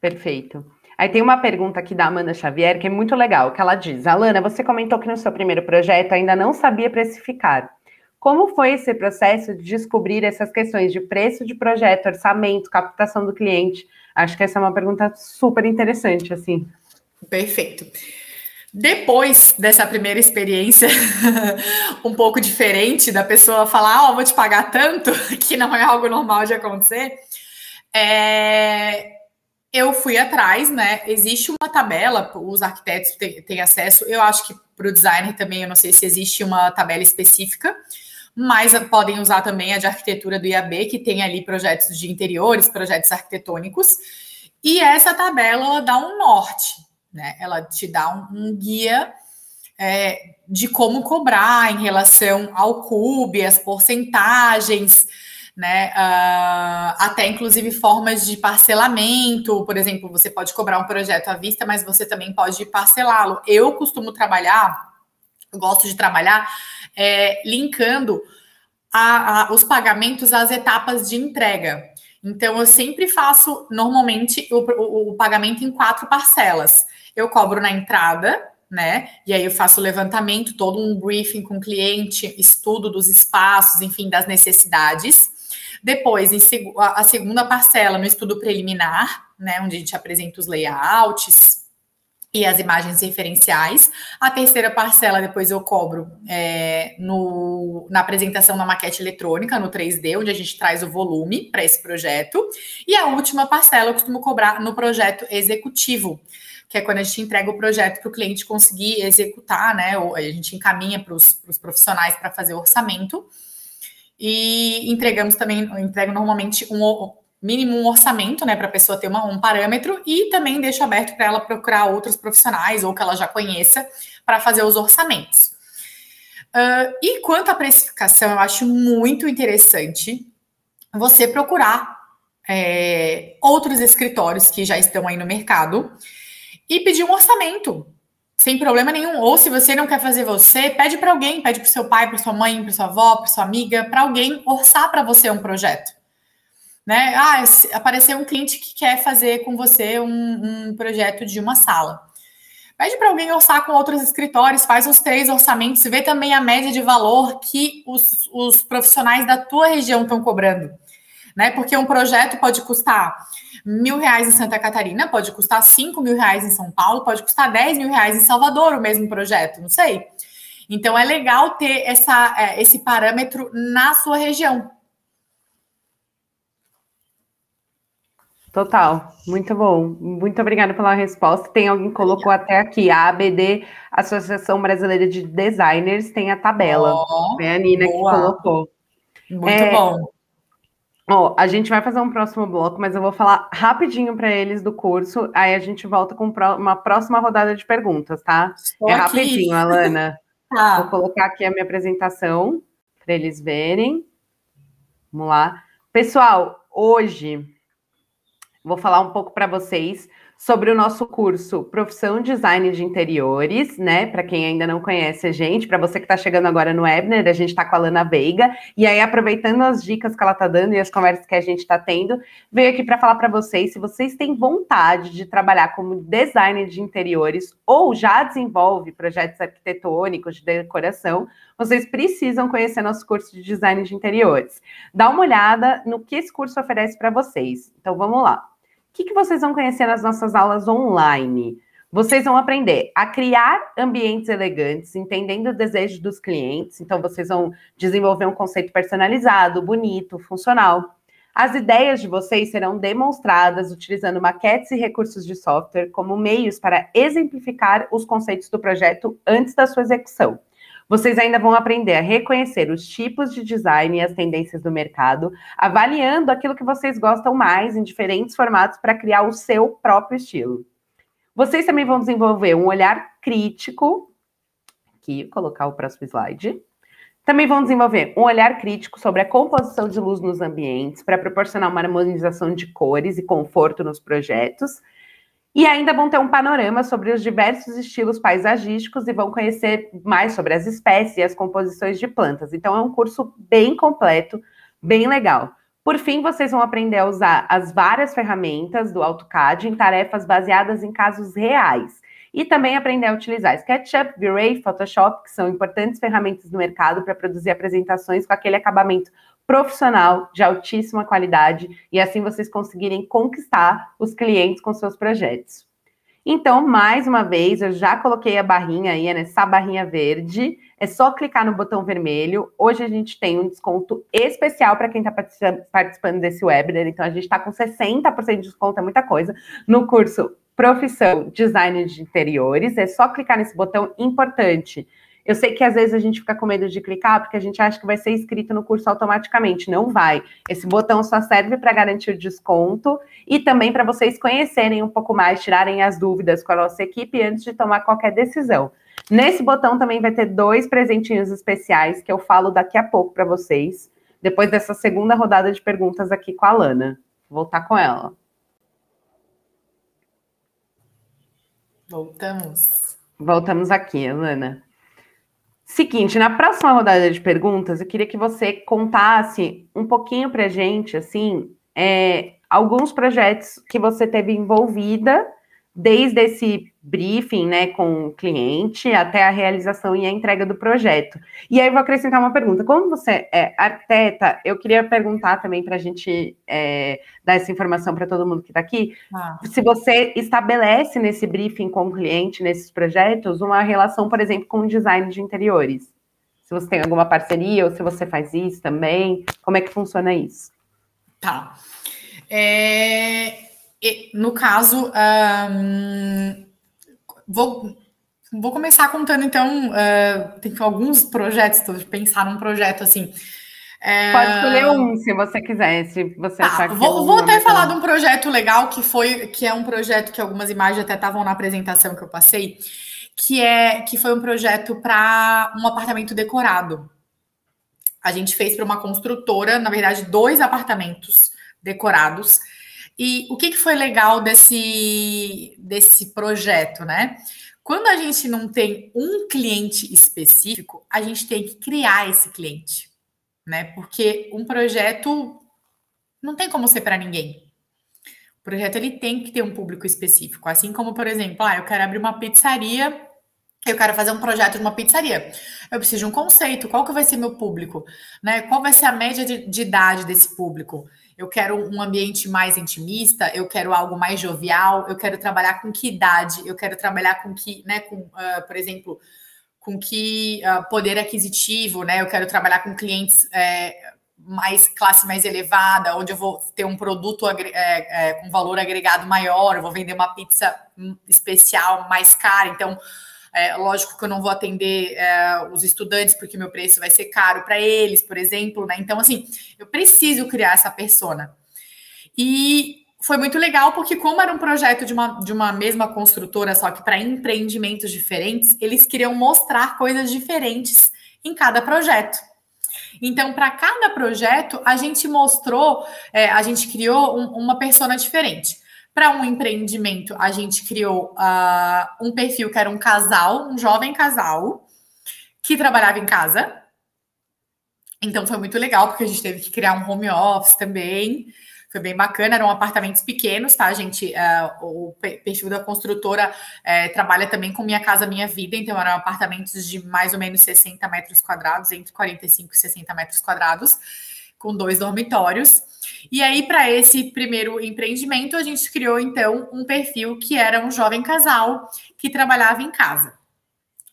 Perfeito. Aí tem uma pergunta aqui da Amanda Xavier que é muito legal, que ela diz: Alana, você comentou que no seu primeiro projeto ainda não sabia precificar. Como foi esse processo de descobrir essas questões de preço de projeto, orçamento, captação do cliente? Acho que essa é uma pergunta super interessante, assim. Perfeito. Depois dessa primeira experiência, um pouco diferente da pessoa falar, ó, oh, vou te pagar tanto, que não é algo normal de acontecer, é, eu fui atrás, né? Existe uma tabela, os arquitetos têm, acesso. Eu acho que para o designer também, eu não sei se existe uma tabela específica, mas podem usar também a de arquitetura do IAB, que tem ali projetos de interiores, projetos arquitetônicos. E essa tabela ela dá um norte, né? Ela te dá um, um guia é, de como cobrar em relação ao CUB, as porcentagens né? Uh, até inclusive formas de parcelamento, por exemplo, você pode cobrar um projeto à vista, mas você também pode parcelá-lo. Eu costumo trabalhar, gosto de trabalhar é, linkando a, a, os pagamentos às etapas de entrega. Então, eu sempre faço normalmente o, o, o pagamento em quatro parcelas. Eu cobro na entrada, né? E aí eu faço o levantamento, todo um briefing com o cliente, estudo dos espaços, enfim, das necessidades. Depois, a segunda parcela no estudo preliminar, né, onde a gente apresenta os layouts e as imagens referenciais. A terceira parcela, depois eu cobro é, no, na apresentação da maquete eletrônica, no 3D, onde a gente traz o volume para esse projeto. E a última parcela eu costumo cobrar no projeto executivo, que é quando a gente entrega o projeto para o cliente conseguir executar, né? Ou a gente encaminha para os profissionais para fazer o orçamento. E entregamos também, entrego normalmente um mínimo um orçamento, né, para a pessoa ter uma, um parâmetro e também deixo aberto para ela procurar outros profissionais ou que ela já conheça para fazer os orçamentos. Uh, e quanto à precificação, eu acho muito interessante você procurar é, outros escritórios que já estão aí no mercado e pedir um orçamento sem problema nenhum. Ou se você não quer fazer você, pede para alguém, pede para seu pai, para sua mãe, para sua avó, para sua amiga, para alguém orçar para você um projeto. Né? Ah, apareceu um cliente que quer fazer com você um, um projeto de uma sala. Pede para alguém orçar com outros escritórios, faz os três orçamentos, vê também a média de valor que os, os profissionais da tua região estão cobrando. Né? Porque um projeto pode custar mil reais em Santa Catarina, pode custar cinco mil reais em São Paulo, pode custar dez mil reais em Salvador o mesmo projeto, não sei. Então é legal ter essa, é, esse parâmetro na sua região. Total, muito bom. Muito obrigada pela resposta. Tem alguém que colocou até aqui, a ABD, Associação Brasileira de Designers, tem a tabela. Oh, é a Nina boa. que colocou. Muito é, bom. Ó, a gente vai fazer um próximo bloco, mas eu vou falar rapidinho para eles do curso, aí a gente volta com uma próxima rodada de perguntas, tá? É aqui. rapidinho, Alana. tá. Vou colocar aqui a minha apresentação para eles verem. Vamos lá. Pessoal, hoje vou falar um pouco para vocês sobre o nosso curso Profissão Design de Interiores, né? Para quem ainda não conhece a gente, para você que está chegando agora no Webner, a gente está com a Lana Veiga, e aí aproveitando as dicas que ela está dando e as conversas que a gente está tendo, veio aqui para falar para vocês se vocês têm vontade de trabalhar como designer de interiores ou já desenvolve projetos arquitetônicos de decoração, vocês precisam conhecer nosso curso de design de interiores. Dá uma olhada no que esse curso oferece para vocês. Então vamos lá que, que vocês vão conhecer nas nossas aulas online? Vocês vão aprender a criar ambientes elegantes, entendendo o desejo dos clientes. Então, vocês vão desenvolver um conceito personalizado, bonito, funcional. As ideias de vocês serão demonstradas utilizando maquetes e recursos de software como meios para exemplificar os conceitos do projeto antes da sua execução. Vocês ainda vão aprender a reconhecer os tipos de design e as tendências do mercado, avaliando aquilo que vocês gostam mais em diferentes formatos para criar o seu próprio estilo. Vocês também vão desenvolver um olhar crítico. Aqui, colocar o próximo slide. Também vão desenvolver um olhar crítico sobre a composição de luz nos ambientes para proporcionar uma harmonização de cores e conforto nos projetos. E ainda vão ter um panorama sobre os diversos estilos paisagísticos e vão conhecer mais sobre as espécies e as composições de plantas. Então, é um curso bem completo, bem legal. Por fim, vocês vão aprender a usar as várias ferramentas do AutoCAD em tarefas baseadas em casos reais. E também aprender a utilizar SketchUp, V-Ray, Photoshop, que são importantes ferramentas no mercado para produzir apresentações com aquele acabamento profissional de altíssima qualidade e assim vocês conseguirem conquistar os clientes com seus projetos. Então, mais uma vez, eu já coloquei a barrinha aí, nessa barrinha verde. É só clicar no botão vermelho. Hoje a gente tem um desconto especial para quem está participando desse webinar. Então, a gente está com 60% de desconto, é muita coisa, no curso Profissão Design de Interiores. É só clicar nesse botão importante. Eu sei que às vezes a gente fica com medo de clicar porque a gente acha que vai ser inscrito no curso automaticamente. Não vai. Esse botão só serve para garantir o desconto e também para vocês conhecerem um pouco mais, tirarem as dúvidas com a nossa equipe antes de tomar qualquer decisão. Nesse botão também vai ter dois presentinhos especiais que eu falo daqui a pouco para vocês, depois dessa segunda rodada de perguntas aqui com a Lana. Vou voltar com ela. Voltamos. Voltamos aqui, Lana. Seguinte, na próxima rodada de perguntas, eu queria que você contasse um pouquinho para gente, assim, é, alguns projetos que você teve envolvida desde esse briefing, né, com o cliente até a realização e a entrega do projeto. E aí eu vou acrescentar uma pergunta. Como você é arquiteta, eu queria perguntar também para a gente é, dar essa informação para todo mundo que está aqui, ah. se você estabelece nesse briefing com o cliente, nesses projetos, uma relação, por exemplo, com o design de interiores. Se você tem alguma parceria ou se você faz isso também, como é que funciona isso? Tá. É, no caso, um, vou, vou começar contando, então, uh, tem alguns projetos, estou pensar num projeto assim. É... Pode escolher um, se você quiser, se você tá, achar que Vou, vou até falar de um projeto legal que foi, que é um projeto que algumas imagens até estavam na apresentação que eu passei, que é que foi um projeto para um apartamento decorado. A gente fez para uma construtora, na verdade, dois apartamentos decorados. E o que, que foi legal desse, desse projeto, né? Quando a gente não tem um cliente específico, a gente tem que criar esse cliente, né? Porque um projeto não tem como ser para ninguém. O projeto ele tem que ter um público específico, assim como, por exemplo, ah, eu quero abrir uma pizzaria eu quero fazer um projeto de uma pizzaria. Eu preciso de um conceito. Qual que vai ser meu público? Né? Qual vai ser a média de, de idade desse público? Eu quero um ambiente mais intimista, eu quero algo mais jovial, eu quero trabalhar com que idade, eu quero trabalhar com que, né, com, uh, por exemplo, com que uh, poder aquisitivo, né? Eu quero trabalhar com clientes é, mais classe mais elevada, onde eu vou ter um produto é, é, com valor agregado maior, eu vou vender uma pizza hum, especial mais cara, então é, lógico que eu não vou atender é, os estudantes porque meu preço vai ser caro para eles, por exemplo, né? Então, assim, eu preciso criar essa persona. E foi muito legal porque, como era um projeto de uma, de uma mesma construtora, só que para empreendimentos diferentes, eles queriam mostrar coisas diferentes em cada projeto. Então, para cada projeto, a gente mostrou, é, a gente criou um, uma persona diferente. Para um empreendimento, a gente criou uh, um perfil que era um casal, um jovem casal, que trabalhava em casa. Então foi muito legal, porque a gente teve que criar um home office também. Foi bem bacana, eram apartamentos pequenos, tá, gente? Uh, o perfil da construtora uh, trabalha também com Minha Casa Minha Vida, então eram apartamentos de mais ou menos 60 metros quadrados, entre 45 e 60 metros quadrados, com dois dormitórios. E aí, para esse primeiro empreendimento, a gente criou então um perfil que era um jovem casal que trabalhava em casa.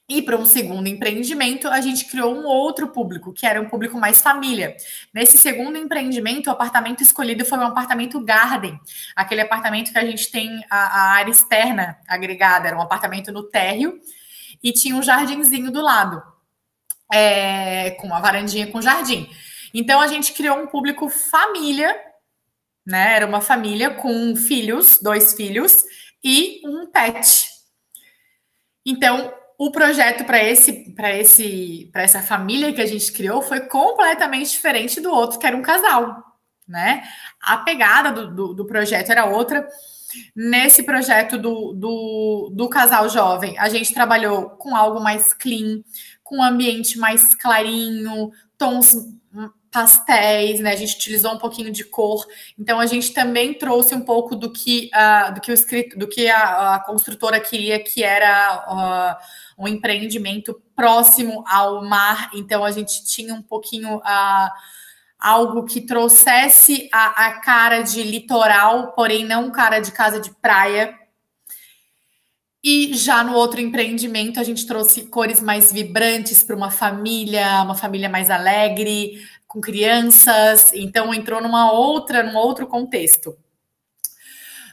E para um segundo empreendimento, a gente criou um outro público, que era um público mais família. Nesse segundo empreendimento, o apartamento escolhido foi um apartamento garden, aquele apartamento que a gente tem a, a área externa agregada, era um apartamento no térreo e tinha um jardinzinho do lado, é, com uma varandinha com jardim. Então a gente criou um público família, né? Era uma família com filhos, dois filhos e um pet. Então, o projeto para esse para esse para essa família que a gente criou foi completamente diferente do outro que era um casal, né? A pegada do, do, do projeto era outra. Nesse projeto do, do, do casal jovem, a gente trabalhou com algo mais clean, com um ambiente mais clarinho, tons pastéis, né? A gente utilizou um pouquinho de cor. Então a gente também trouxe um pouco do que uh, do que o escrito, do que a, a construtora queria, que era uh, um empreendimento próximo ao mar. Então a gente tinha um pouquinho uh, algo que trouxesse a, a cara de litoral, porém não cara de casa de praia. E já no outro empreendimento, a gente trouxe cores mais vibrantes para uma família, uma família mais alegre, com crianças. Então, entrou numa outra, num outro contexto.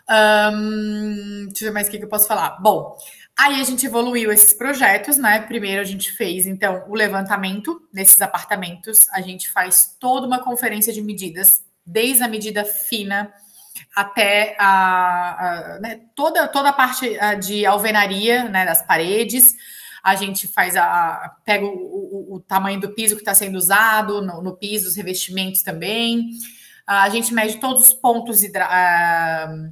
Um, deixa eu ver mais o que, que eu posso falar. Bom, Aí a gente evoluiu esses projetos, né? Primeiro a gente fez, então, o levantamento nesses apartamentos. A gente faz toda uma conferência de medidas, desde a medida fina até a, a né, toda, toda a parte de alvenaria né, das paredes. A gente faz a. pega o, o, o tamanho do piso que está sendo usado no, no piso, os revestimentos também. A gente mede todos os pontos, uh,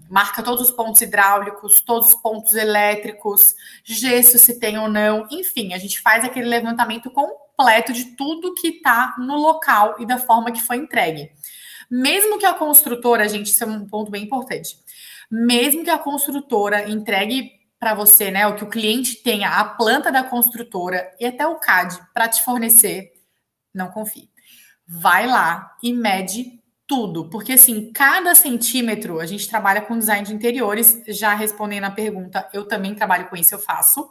marca todos os pontos hidráulicos, todos os pontos elétricos, gesso se tem ou não, enfim, a gente faz aquele levantamento completo de tudo que está no local e da forma que foi entregue. Mesmo que a construtora, gente, isso é um ponto bem importante. Mesmo que a construtora entregue para você, né, o que o cliente tenha a planta da construtora e até o CAD para te fornecer, não confie. Vai lá e mede tudo, porque assim, cada centímetro, a gente trabalha com design de interiores, já respondendo a pergunta, eu também trabalho com isso, eu faço.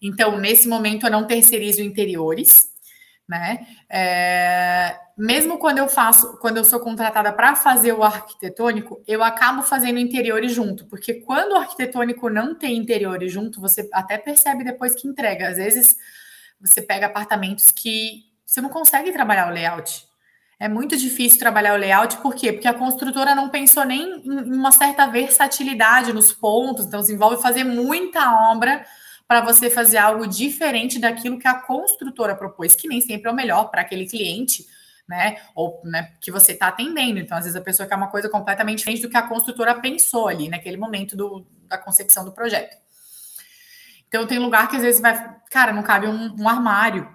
Então, nesse momento, eu não terceirizo interiores, né? É, mesmo quando eu faço, quando eu sou contratada para fazer o arquitetônico, eu acabo fazendo interiores junto, porque quando o arquitetônico não tem interiores junto, você até percebe depois que entrega. Às vezes, você pega apartamentos que você não consegue trabalhar o layout é muito difícil trabalhar o layout, por quê? Porque a construtora não pensou nem em uma certa versatilidade nos pontos, então envolve fazer muita obra para você fazer algo diferente daquilo que a construtora propôs, que nem sempre é o melhor para aquele cliente, né? Ou né, que você está atendendo. Então, às vezes, a pessoa quer uma coisa completamente diferente do que a construtora pensou ali naquele momento do, da concepção do projeto. Então, tem lugar que às vezes vai, cara, não cabe um, um armário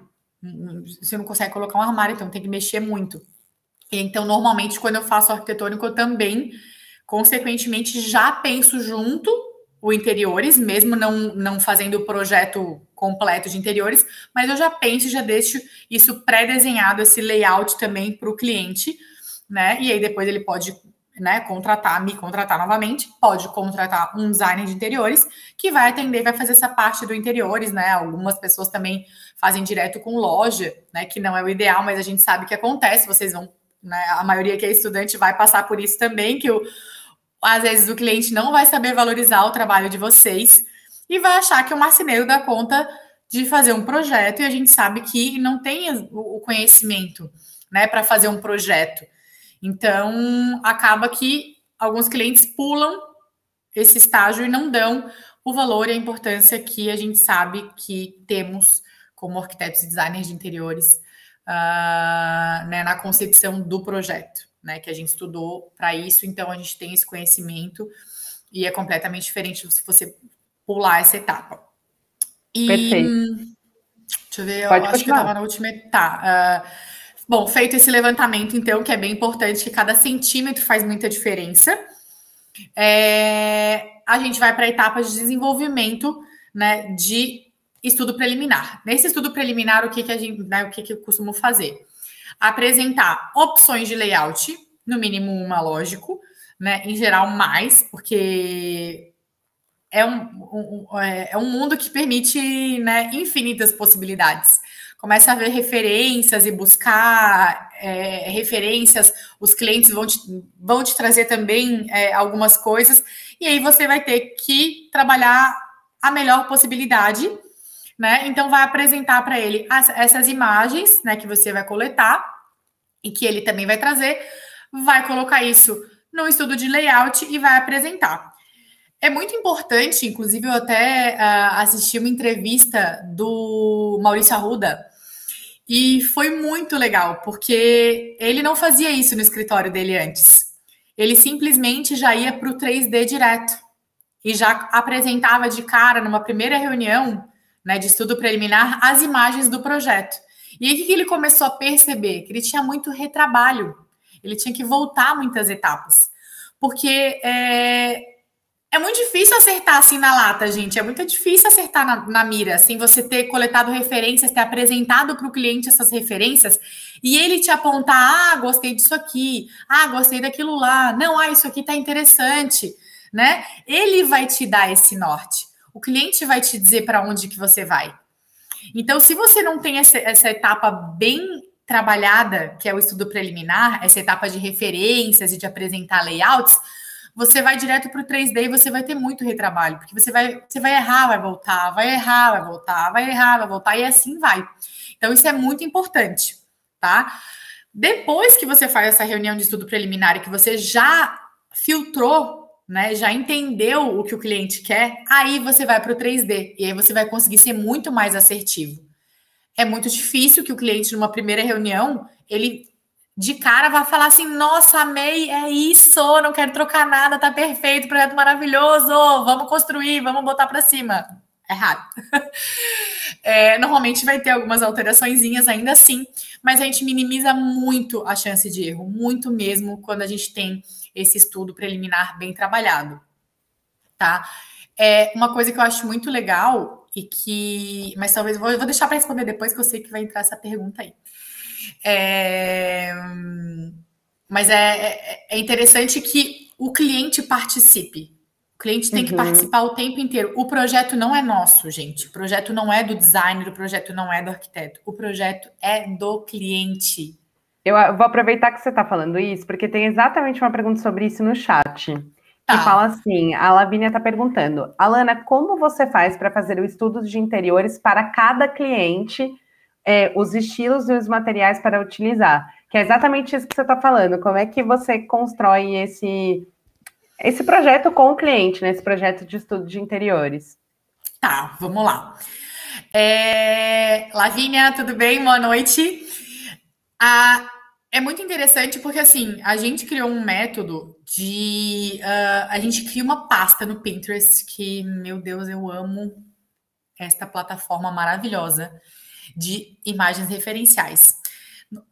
você não consegue colocar um armário, então tem que mexer muito. Então, normalmente, quando eu faço arquitetônico, eu também, consequentemente, já penso junto o interiores, mesmo não, não fazendo o projeto completo de interiores, mas eu já penso, já deixo isso pré-desenhado, esse layout também para o cliente, né? E aí depois ele pode né, contratar, me contratar novamente, pode contratar um designer de interiores que vai atender, vai fazer essa parte do interiores, né? Algumas pessoas também fazem direto com loja, né? Que não é o ideal, mas a gente sabe que acontece, vocês vão, né? A maioria que é estudante vai passar por isso também, que o, às vezes o cliente não vai saber valorizar o trabalho de vocês e vai achar que o marceneiro dá conta de fazer um projeto e a gente sabe que não tem o conhecimento, né, para fazer um projeto. Então, acaba que alguns clientes pulam esse estágio e não dão o valor e a importância que a gente sabe que temos como arquitetos e designers de interiores uh, né, na concepção do projeto, né? Que a gente estudou para isso, então a gente tem esse conhecimento e é completamente diferente se você pular essa etapa. E, Perfeito. Deixa eu ver, eu Pode acho continuar. que eu estava na última etapa. Uh, Bom, feito esse levantamento, então, que é bem importante, que cada centímetro faz muita diferença, é, a gente vai para a etapa de desenvolvimento né, de estudo preliminar. Nesse estudo preliminar, o que, que a gente, né, o que, que eu costumo fazer? Apresentar opções de layout, no mínimo uma, lógico, né? Em geral, mais, porque é um, um, é, é um mundo que permite né, infinitas possibilidades começa a ver referências e buscar é, referências, os clientes vão te, vão te trazer também é, algumas coisas, e aí você vai ter que trabalhar a melhor possibilidade, né? Então, vai apresentar para ele as, essas imagens, né, que você vai coletar e que ele também vai trazer, vai colocar isso no estudo de layout e vai apresentar. É muito importante, inclusive eu até uh, assisti uma entrevista do Maurício Arruda e foi muito legal, porque ele não fazia isso no escritório dele antes. Ele simplesmente já ia para o 3D direto e já apresentava de cara, numa primeira reunião né, de estudo preliminar, as imagens do projeto. E aí o que ele começou a perceber? Que ele tinha muito retrabalho, ele tinha que voltar muitas etapas. Porque é, é muito difícil acertar assim na lata, gente. É muito difícil acertar na, na mira, sem você ter coletado referências, ter apresentado para o cliente essas referências e ele te apontar: ah, gostei disso aqui, ah, gostei daquilo lá, não, ah, isso aqui está interessante, né? Ele vai te dar esse norte. O cliente vai te dizer para onde que você vai. Então, se você não tem essa, essa etapa bem trabalhada, que é o estudo preliminar, essa etapa de referências e de apresentar layouts, você vai direto para o 3D e você vai ter muito retrabalho, porque você vai, você vai errar, vai voltar, vai errar, vai voltar, vai errar, vai voltar, e assim vai. Então, isso é muito importante, tá? Depois que você faz essa reunião de estudo preliminar e que você já filtrou, né, já entendeu o que o cliente quer, aí você vai para o 3D e aí você vai conseguir ser muito mais assertivo. É muito difícil que o cliente, numa primeira reunião, ele de cara vai falar assim: nossa, amei, é isso, não quero trocar nada, tá perfeito, projeto maravilhoso, vamos construir, vamos botar para cima. Errado. É, normalmente vai ter algumas alterações ainda assim, mas a gente minimiza muito a chance de erro, muito mesmo quando a gente tem esse estudo preliminar bem trabalhado. Tá? É uma coisa que eu acho muito legal e que. Mas talvez eu vou, vou deixar para responder depois, que eu sei que vai entrar essa pergunta aí. É, mas é, é, é interessante que o cliente participe. O cliente tem uhum. que participar o tempo inteiro. O projeto não é nosso, gente. O projeto não é do designer, o projeto não é do arquiteto. O projeto é do cliente. Eu vou aproveitar que você está falando isso, porque tem exatamente uma pergunta sobre isso no chat. Que tá. fala assim: a Lavínia está perguntando, Alana, como você faz para fazer o estudo de interiores para cada cliente é, os estilos e os materiais para utilizar. Que é exatamente isso que você está falando. Como é que você constrói esse, esse projeto com o cliente, né? Esse projeto de estudo de interiores. Tá, vamos lá. É... Lavínia, tudo bem? Boa noite. Ah, é muito interessante porque assim a gente criou um método de uh, a gente cria uma pasta no Pinterest que meu Deus eu amo esta plataforma maravilhosa de imagens referenciais.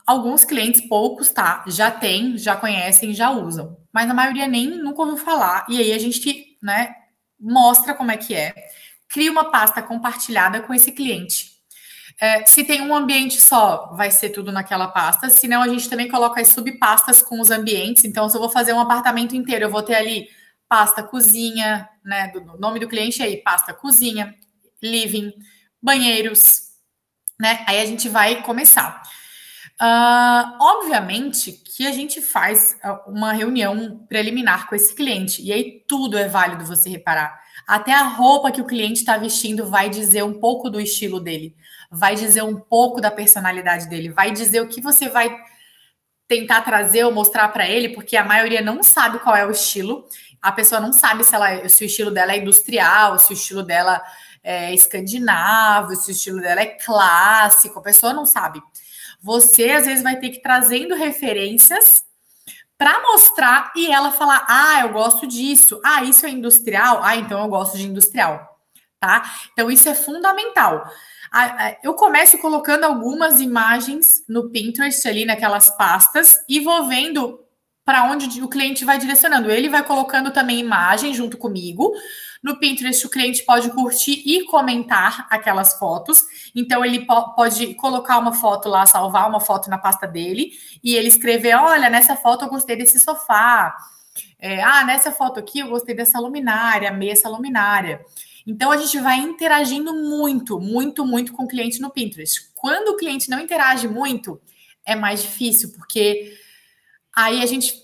Alguns clientes, poucos, tá? Já tem, já conhecem, já usam. Mas a maioria nem nunca ouviu falar. E aí a gente, né, mostra como é que é. Cria uma pasta compartilhada com esse cliente. É, se tem um ambiente só, vai ser tudo naquela pasta. Se não, a gente também coloca as subpastas com os ambientes. Então, se eu vou fazer um apartamento inteiro, eu vou ter ali pasta cozinha, né? O nome do cliente aí, pasta cozinha, living, banheiros, né? Aí a gente vai começar. Uh, obviamente que a gente faz ah, uma reunião preliminar com esse cliente, e aí tudo é válido você reparar. Até a roupa que o cliente está vestindo vai dizer um pouco do estilo dele, vai dizer um pouco da personalidade dele, vai dizer o que você vai tentar trazer ou mostrar para ele, porque a maioria não sabe qual é o estilo, a pessoa não sabe se, ela, se o estilo dela é industrial, se o estilo dela é escandinavo, se o estilo dela é clássico, a pessoa não sabe. Você às vezes vai ter que ir trazendo referências para mostrar e ela falar: "Ah, eu gosto disso. Ah, isso é industrial. Ah, então eu gosto de industrial." Tá? Então isso é fundamental. Eu começo colocando algumas imagens no Pinterest ali naquelas pastas e vou vendo para onde o cliente vai direcionando. Ele vai colocando também imagem junto comigo no Pinterest, o cliente pode curtir e comentar aquelas fotos. Então, ele po pode colocar uma foto lá, salvar uma foto na pasta dele e ele escrever: Olha, nessa foto eu gostei desse sofá. É, ah, nessa foto aqui eu gostei dessa luminária, amei essa luminária. Então, a gente vai interagindo muito, muito, muito com o cliente no Pinterest. Quando o cliente não interage muito, é mais difícil, porque aí a gente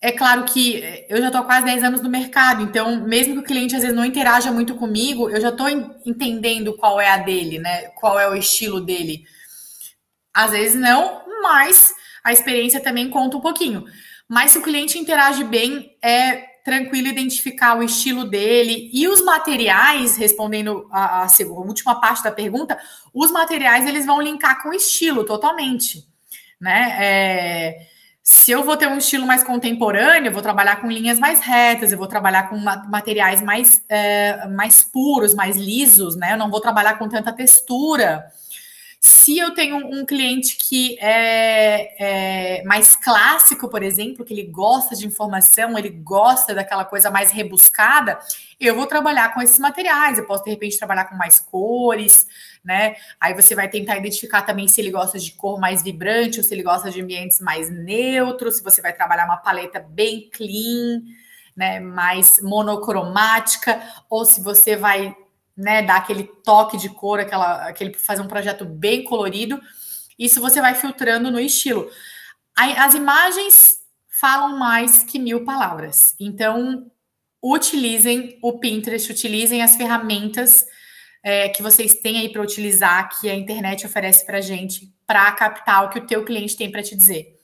é claro que eh, eu já estou quase 10 anos no mercado, então, mesmo que o cliente às vezes não interaja muito comigo, eu já estou entendendo qual é a dele, né? Qual é o estilo dele. Às vezes não, mas a experiência também conta um pouquinho. Mas se o cliente interage bem, é tranquilo identificar o estilo dele e os materiais, respondendo a, a, a, última parte da pergunta, os materiais eles vão linkar com o estilo totalmente, né? É, se eu vou ter um estilo mais contemporâneo, eu vou trabalhar com linhas mais retas, eu vou trabalhar com materiais mais, é, mais puros, mais lisos, né? Eu não vou trabalhar com tanta textura. Se eu tenho um cliente que é, é, mais clássico, por exemplo, que ele gosta de informação, ele gosta daquela coisa mais rebuscada, eu vou trabalhar com esses materiais. Eu posso, de repente, trabalhar com mais cores, né? Aí você vai tentar identificar também se ele gosta de cor mais vibrante ou se ele gosta de ambientes mais neutros, se você vai trabalhar uma paleta bem clean, né? Mais monocromática, ou se você vai né, dar aquele toque de cor, aquela, aquele fazer um projeto bem colorido. Isso você vai filtrando no estilo. As imagens falam mais que mil palavras. Então, utilizem o Pinterest, utilizem as ferramentas é, que vocês têm aí para utilizar, que a internet oferece para a gente, para captar o que o teu cliente tem para te dizer.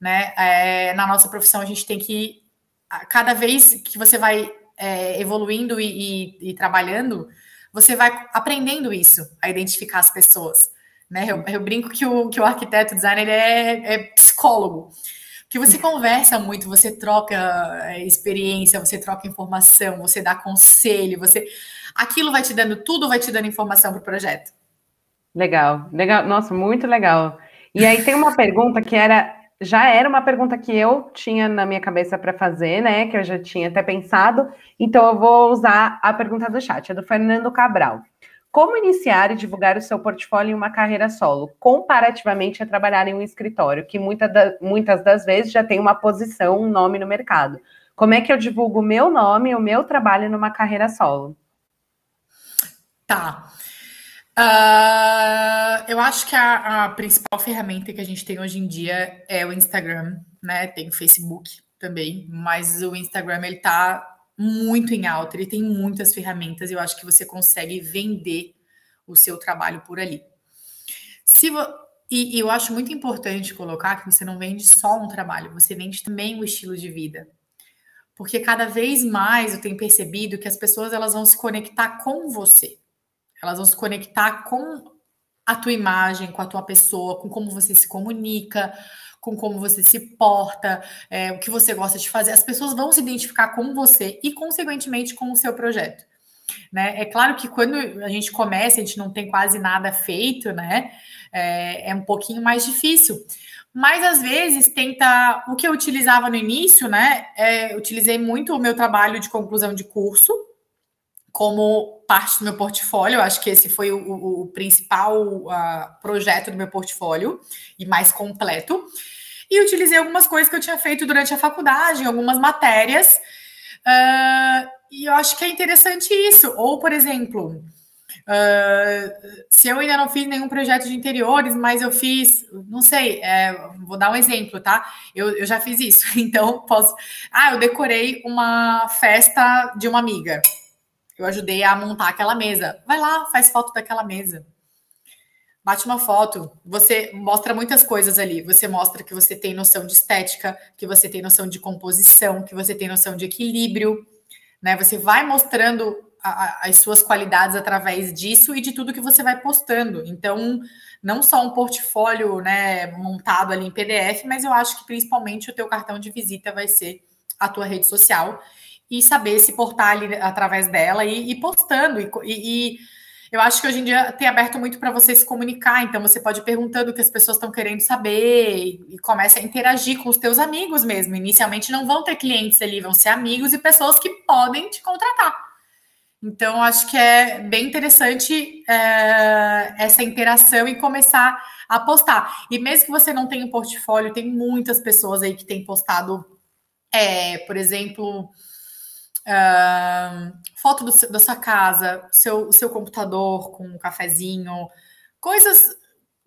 Né? É, na nossa profissão, a gente tem que, cada vez que você vai é, evoluindo e, e, e trabalhando, você vai aprendendo isso, a identificar as pessoas. Né? Eu, eu brinco que o, que o arquiteto designer é, é psicólogo. Que você conversa muito, você troca é, experiência, você troca informação, você dá conselho, você. Aquilo vai te dando, tudo vai te dando informação para o projeto. Legal, legal, nossa, muito legal. E aí tem uma pergunta que era já era uma pergunta que eu tinha na minha cabeça para fazer, né? Que eu já tinha até pensado. Então eu vou usar a pergunta do chat, é do Fernando Cabral. Como iniciar e divulgar o seu portfólio em uma carreira solo, comparativamente a trabalhar em um escritório, que muita da, muitas das vezes já tem uma posição, um nome no mercado? Como é que eu divulgo o meu nome e o meu trabalho numa carreira solo? Tá. Uh, eu acho que a, a, principal ferramenta que a gente tem hoje em dia é o Instagram, né? Tem o Facebook também, mas o Instagram ele tá muito em alta, ele tem muitas ferramentas, eu acho que você consegue vender o seu trabalho por ali. Se vo... e, e eu acho muito importante colocar que você não vende só um trabalho, você vende também o estilo de vida. Porque cada vez mais eu tenho percebido que as pessoas elas vão se conectar com você. Elas vão se conectar com a tua imagem, com a tua pessoa, com como você se comunica, com como você se porta, é, o que você gosta de fazer. As pessoas vão se identificar com você e, consequentemente, com o seu projeto. Né? É claro que quando a gente começa, a gente não tem quase nada feito, né? É, é um pouquinho mais difícil. Mas às vezes tenta. O que eu utilizava no início, né? É, utilizei muito o meu trabalho de conclusão de curso, como parte do meu portfólio. Acho que esse foi o, o, o principal uh, projeto do meu portfólio e mais completo. E utilizei algumas coisas que eu tinha feito durante a faculdade, algumas matérias. Uh, e eu acho que é interessante isso. Ou, por exemplo, uh, se eu ainda não fiz nenhum projeto de interiores, mas eu fiz, não sei, é, vou dar um exemplo, tá? Eu, eu já fiz isso, então posso. Ah, eu decorei uma festa de uma amiga. Eu ajudei a montar aquela mesa. Vai lá, faz foto daquela mesa. Bate uma foto. Você mostra muitas coisas ali. Você mostra que você tem noção de estética, que você tem noção de composição, que você tem noção de equilíbrio. Né? Você vai mostrando a, a, as suas qualidades através disso e de tudo que você vai postando. Então, não só um portfólio né, montado ali em PDF, mas eu acho que principalmente o teu cartão de visita vai ser a tua rede social e saber se portar ali através dela e, e postando. E, e, eu acho que hoje em dia tem aberto muito para você se comunicar, então você pode ir perguntando o que as pessoas estão querendo saber e, e começa a interagir com os teus amigos mesmo. Inicialmente não vão ter clientes ali, vão ser amigos e pessoas que podem te contratar. Então, acho que é bem interessante é, essa interação e começar a postar. E mesmo que você não tenha um portfólio, tem muitas pessoas aí que têm postado, é, por exemplo, Foto do, da sua casa, seu, seu computador com um cafezinho, coisas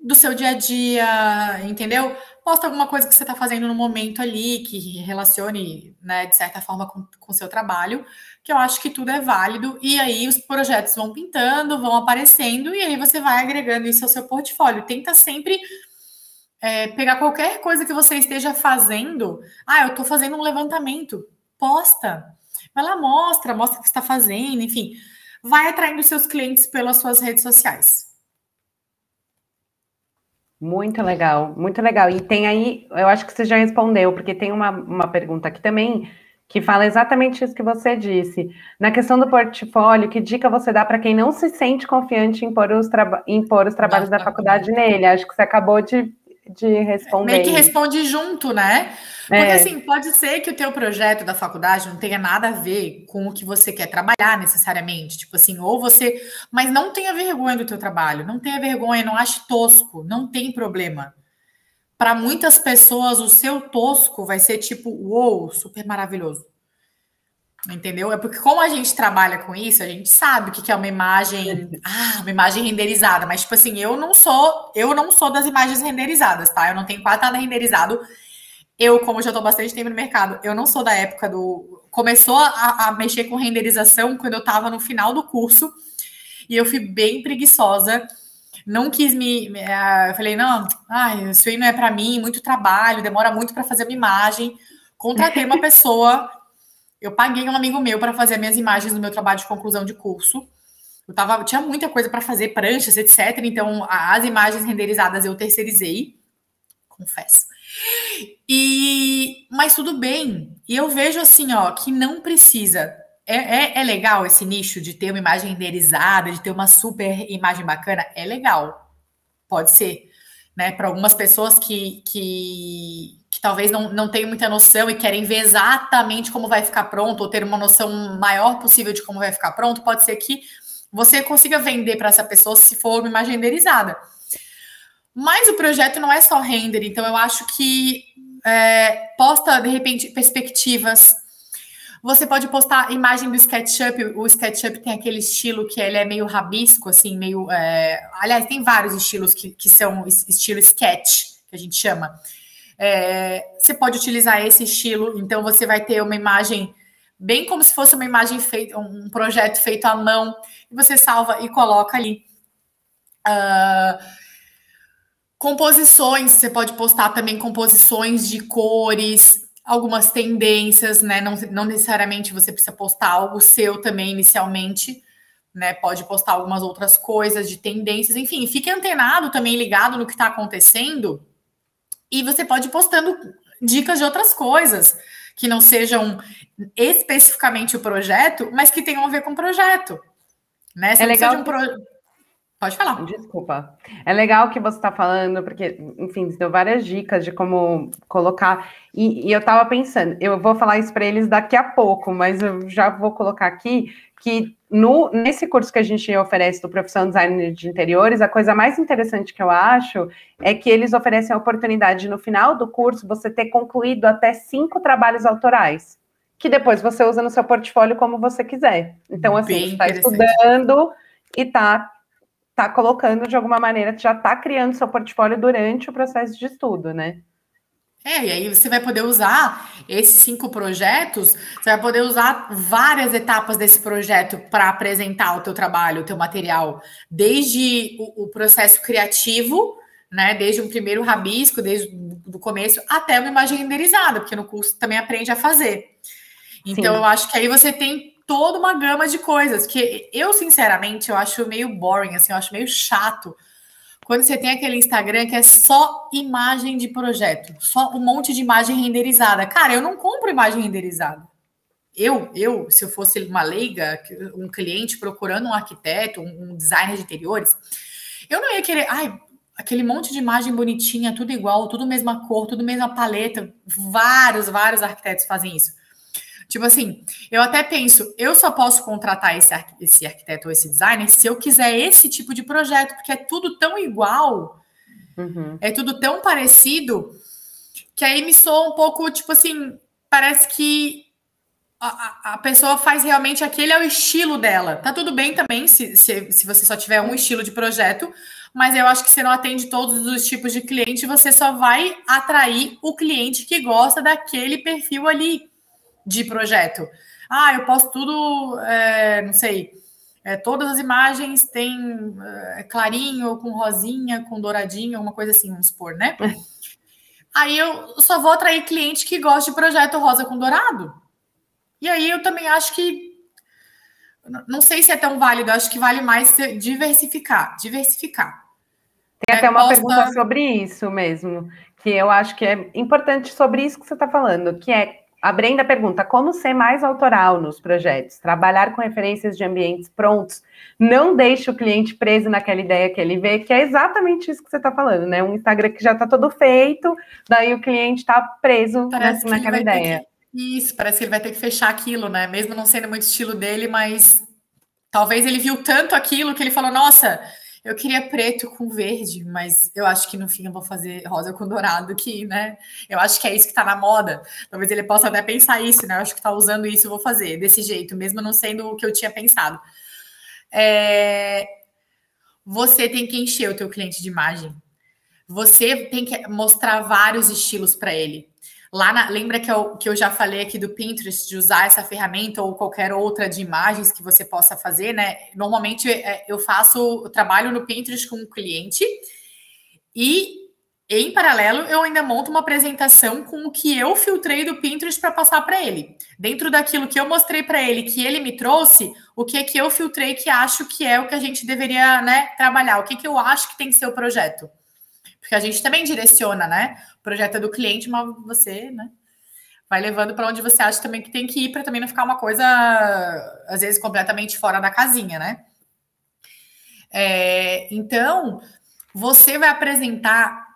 do seu dia a dia, entendeu? Posta alguma coisa que você está fazendo no momento ali, que relacione, né, de certa forma, com o seu trabalho, que eu acho que tudo é válido, e aí os projetos vão pintando, vão aparecendo, e aí você vai agregando isso ao seu portfólio. Tenta sempre é, pegar qualquer coisa que você esteja fazendo. Ah, eu estou fazendo um levantamento posta. Vai lá, mostra, mostra o que está fazendo, enfim. Vai atraindo seus clientes pelas suas redes sociais. Muito legal, muito legal. E tem aí, eu acho que você já respondeu, porque tem uma, uma pergunta aqui também que fala exatamente isso que você disse. Na questão do portfólio, que dica você dá para quem não se sente confiante em pôr os, em pôr os trabalhos da faculdade nele? Acho que você acabou de, de responder. Meio que responde junto, né? Porque é. assim, pode ser que o teu projeto da faculdade não tenha nada a ver com o que você quer trabalhar necessariamente, tipo assim, ou você, mas não tenha vergonha do teu trabalho, não tenha vergonha, não ache tosco, não tem problema. Para muitas pessoas o seu tosco vai ser tipo, uou, wow, super maravilhoso. Entendeu? É porque como a gente trabalha com isso, a gente sabe o que é uma imagem, ah, uma imagem renderizada, mas tipo assim, eu não sou, eu não sou das imagens renderizadas, tá? Eu não tenho quase nada renderizado eu, como já estou bastante tempo no mercado, eu não sou da época do. Começou a, a mexer com renderização quando eu estava no final do curso e eu fui bem preguiçosa. Não quis me. me uh, falei, não, ai, isso aí não é para mim, muito trabalho, demora muito para fazer uma imagem. Contratei uma pessoa, eu paguei um amigo meu para fazer minhas imagens no meu trabalho de conclusão de curso. Eu tava, tinha muita coisa para fazer, pranchas, etc. Então, as imagens renderizadas eu terceirizei, confesso. E mas tudo bem. E eu vejo assim, ó, que não precisa. É, é, é, legal esse nicho de ter uma imagem renderizada, de ter uma super imagem bacana? É legal. Pode ser. Né? Para algumas pessoas que, que, que talvez não, não tenham muita noção e querem ver exatamente como vai ficar pronto, ou ter uma noção maior possível de como vai ficar pronto, pode ser que você consiga vender para essa pessoa se for uma imagem renderizada. Mas o projeto não é só render, então eu acho que é, posta, de repente, perspectivas. Você pode postar imagem do SketchUp. O SketchUp tem aquele estilo que ele é meio rabisco, assim, meio. É... Aliás, tem vários estilos que, que são estilo sketch, que a gente chama. É... Você pode utilizar esse estilo, então você vai ter uma imagem bem como se fosse uma imagem feita, um projeto feito à mão, e você salva e coloca ali. Uh, Composições, você pode postar também composições de cores, algumas tendências, né? Não, não necessariamente você precisa postar algo seu também inicialmente, né? Pode postar algumas outras coisas de tendências, enfim, fique antenado também, ligado no que está acontecendo. E você pode ir postando dicas de outras coisas que não sejam especificamente o projeto, mas que tenham a ver com o projeto. Né? Você é legal. Um pro... Pode falar. Desculpa. É legal que você está falando, porque, enfim, deu várias dicas de como colocar. E, e eu estava pensando, eu vou falar isso para eles daqui a pouco, mas eu já vou colocar aqui que no, nesse curso que a gente oferece do Profissão Design de Interiores, a coisa mais interessante que eu acho é que eles oferecem a oportunidade no final do curso você ter concluído até cinco trabalhos autorais, que depois você usa no seu portfólio como você quiser. Então, assim, Bem você está estudando e está está colocando de alguma maneira, já está criando seu portfólio durante o processo de estudo, né? É, e aí você vai poder usar esses cinco projetos, você vai poder usar várias etapas desse projeto para apresentar o teu trabalho, o teu material, desde o, o, processo criativo, né, desde um primeiro rabisco, desde o começo, até uma imagem renderizada, porque no curso também aprende a fazer. Então, Sim. eu acho que aí você tem toda uma gama de coisas que eu, sinceramente, eu acho meio boring, assim, eu acho meio chato. Quando você tem aquele Instagram que é só imagem de projeto, só um monte de imagem renderizada. Cara, eu não compro imagem renderizada. Eu, eu, se eu fosse uma leiga, um cliente procurando um arquiteto, um designer de interiores, eu não ia querer, ai, aquele monte de imagem bonitinha, tudo igual, tudo mesma cor, tudo mesma paleta. Vários, vários arquitetos fazem isso. Tipo assim, eu até penso, eu só posso contratar esse, esse arquiteto ou esse designer se eu quiser esse tipo de projeto, porque é tudo tão igual, uhum. é tudo tão parecido, que aí me soa um pouco, tipo assim, parece que a, a, pessoa faz realmente aquele é o estilo dela. Tá tudo bem também se, se, se você só tiver um estilo de projeto, mas eu acho que você não atende todos os tipos de cliente, você só vai atrair o cliente que gosta daquele perfil ali de projeto. Ah, eu posto tudo, é, não sei, é, todas as imagens têm é, clarinho, com rosinha, com douradinho, alguma coisa assim, vamos supor, né? Aí eu só vou atrair cliente que gosta de projeto rosa com dourado. E aí eu também acho que não sei se é tão válido, acho que vale mais diversificar, diversificar. Tem até uma posta... pergunta sobre isso mesmo, que eu acho que é importante sobre isso que você está falando, que é a Brenda pergunta como ser mais autoral nos projetos, trabalhar com referências de ambientes prontos, não deixe o cliente preso naquela ideia que ele vê, que é exatamente isso que você está falando, né? Um Instagram que já está todo feito, daí o cliente está preso nessa, naquela ideia. Que, isso, parece que ele vai ter que fechar aquilo, né? Mesmo não sendo muito estilo dele, mas talvez ele viu tanto aquilo que ele falou, nossa, eu queria preto com verde, mas eu acho que no fim eu vou fazer rosa com dourado, que, né? Eu acho que é isso que tá na moda. Talvez ele possa até pensar isso, né? Eu acho que tá usando isso, eu vou fazer desse jeito, mesmo não sendo o que eu tinha pensado. É... Você tem que encher o teu cliente de imagem. Você tem que mostrar vários estilos para ele. Lá na, lembra que eu, que eu já falei aqui do Pinterest de usar essa ferramenta ou qualquer outra de imagens que você possa fazer, né? Normalmente é, eu faço, eu trabalho no Pinterest com um cliente e em paralelo eu ainda monto uma apresentação com o que eu filtrei do Pinterest para passar para ele. Dentro daquilo que eu mostrei para ele, que ele me trouxe, o que é que eu filtrei que acho que é o que a gente deveria, né, trabalhar, o que que eu acho que tem que ser o projeto. Porque a gente também direciona, né? O projeto é do cliente, mas você, né? Vai levando para onde você acha também que tem que ir para também não ficar uma coisa, às vezes, completamente fora da casinha, né? É, então, você vai apresentar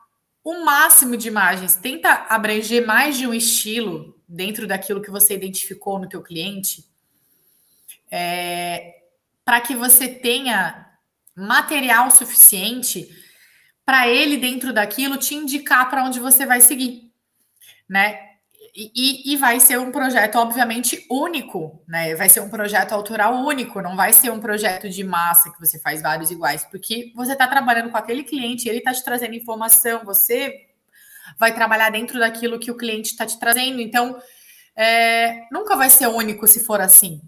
o máximo de imagens. Tenta abranger mais de um estilo dentro daquilo que você identificou no teu cliente, é, para que você tenha material suficiente para ele, dentro daquilo, te indicar para onde você vai seguir, né? E, e, vai ser um projeto, obviamente, único, né? Vai ser um projeto autoral único, não vai ser um projeto de massa que você faz vários iguais, porque você está trabalhando com aquele cliente, ele está te trazendo informação, você vai trabalhar dentro daquilo que o cliente está te trazendo. Então, é, nunca vai ser único se for assim.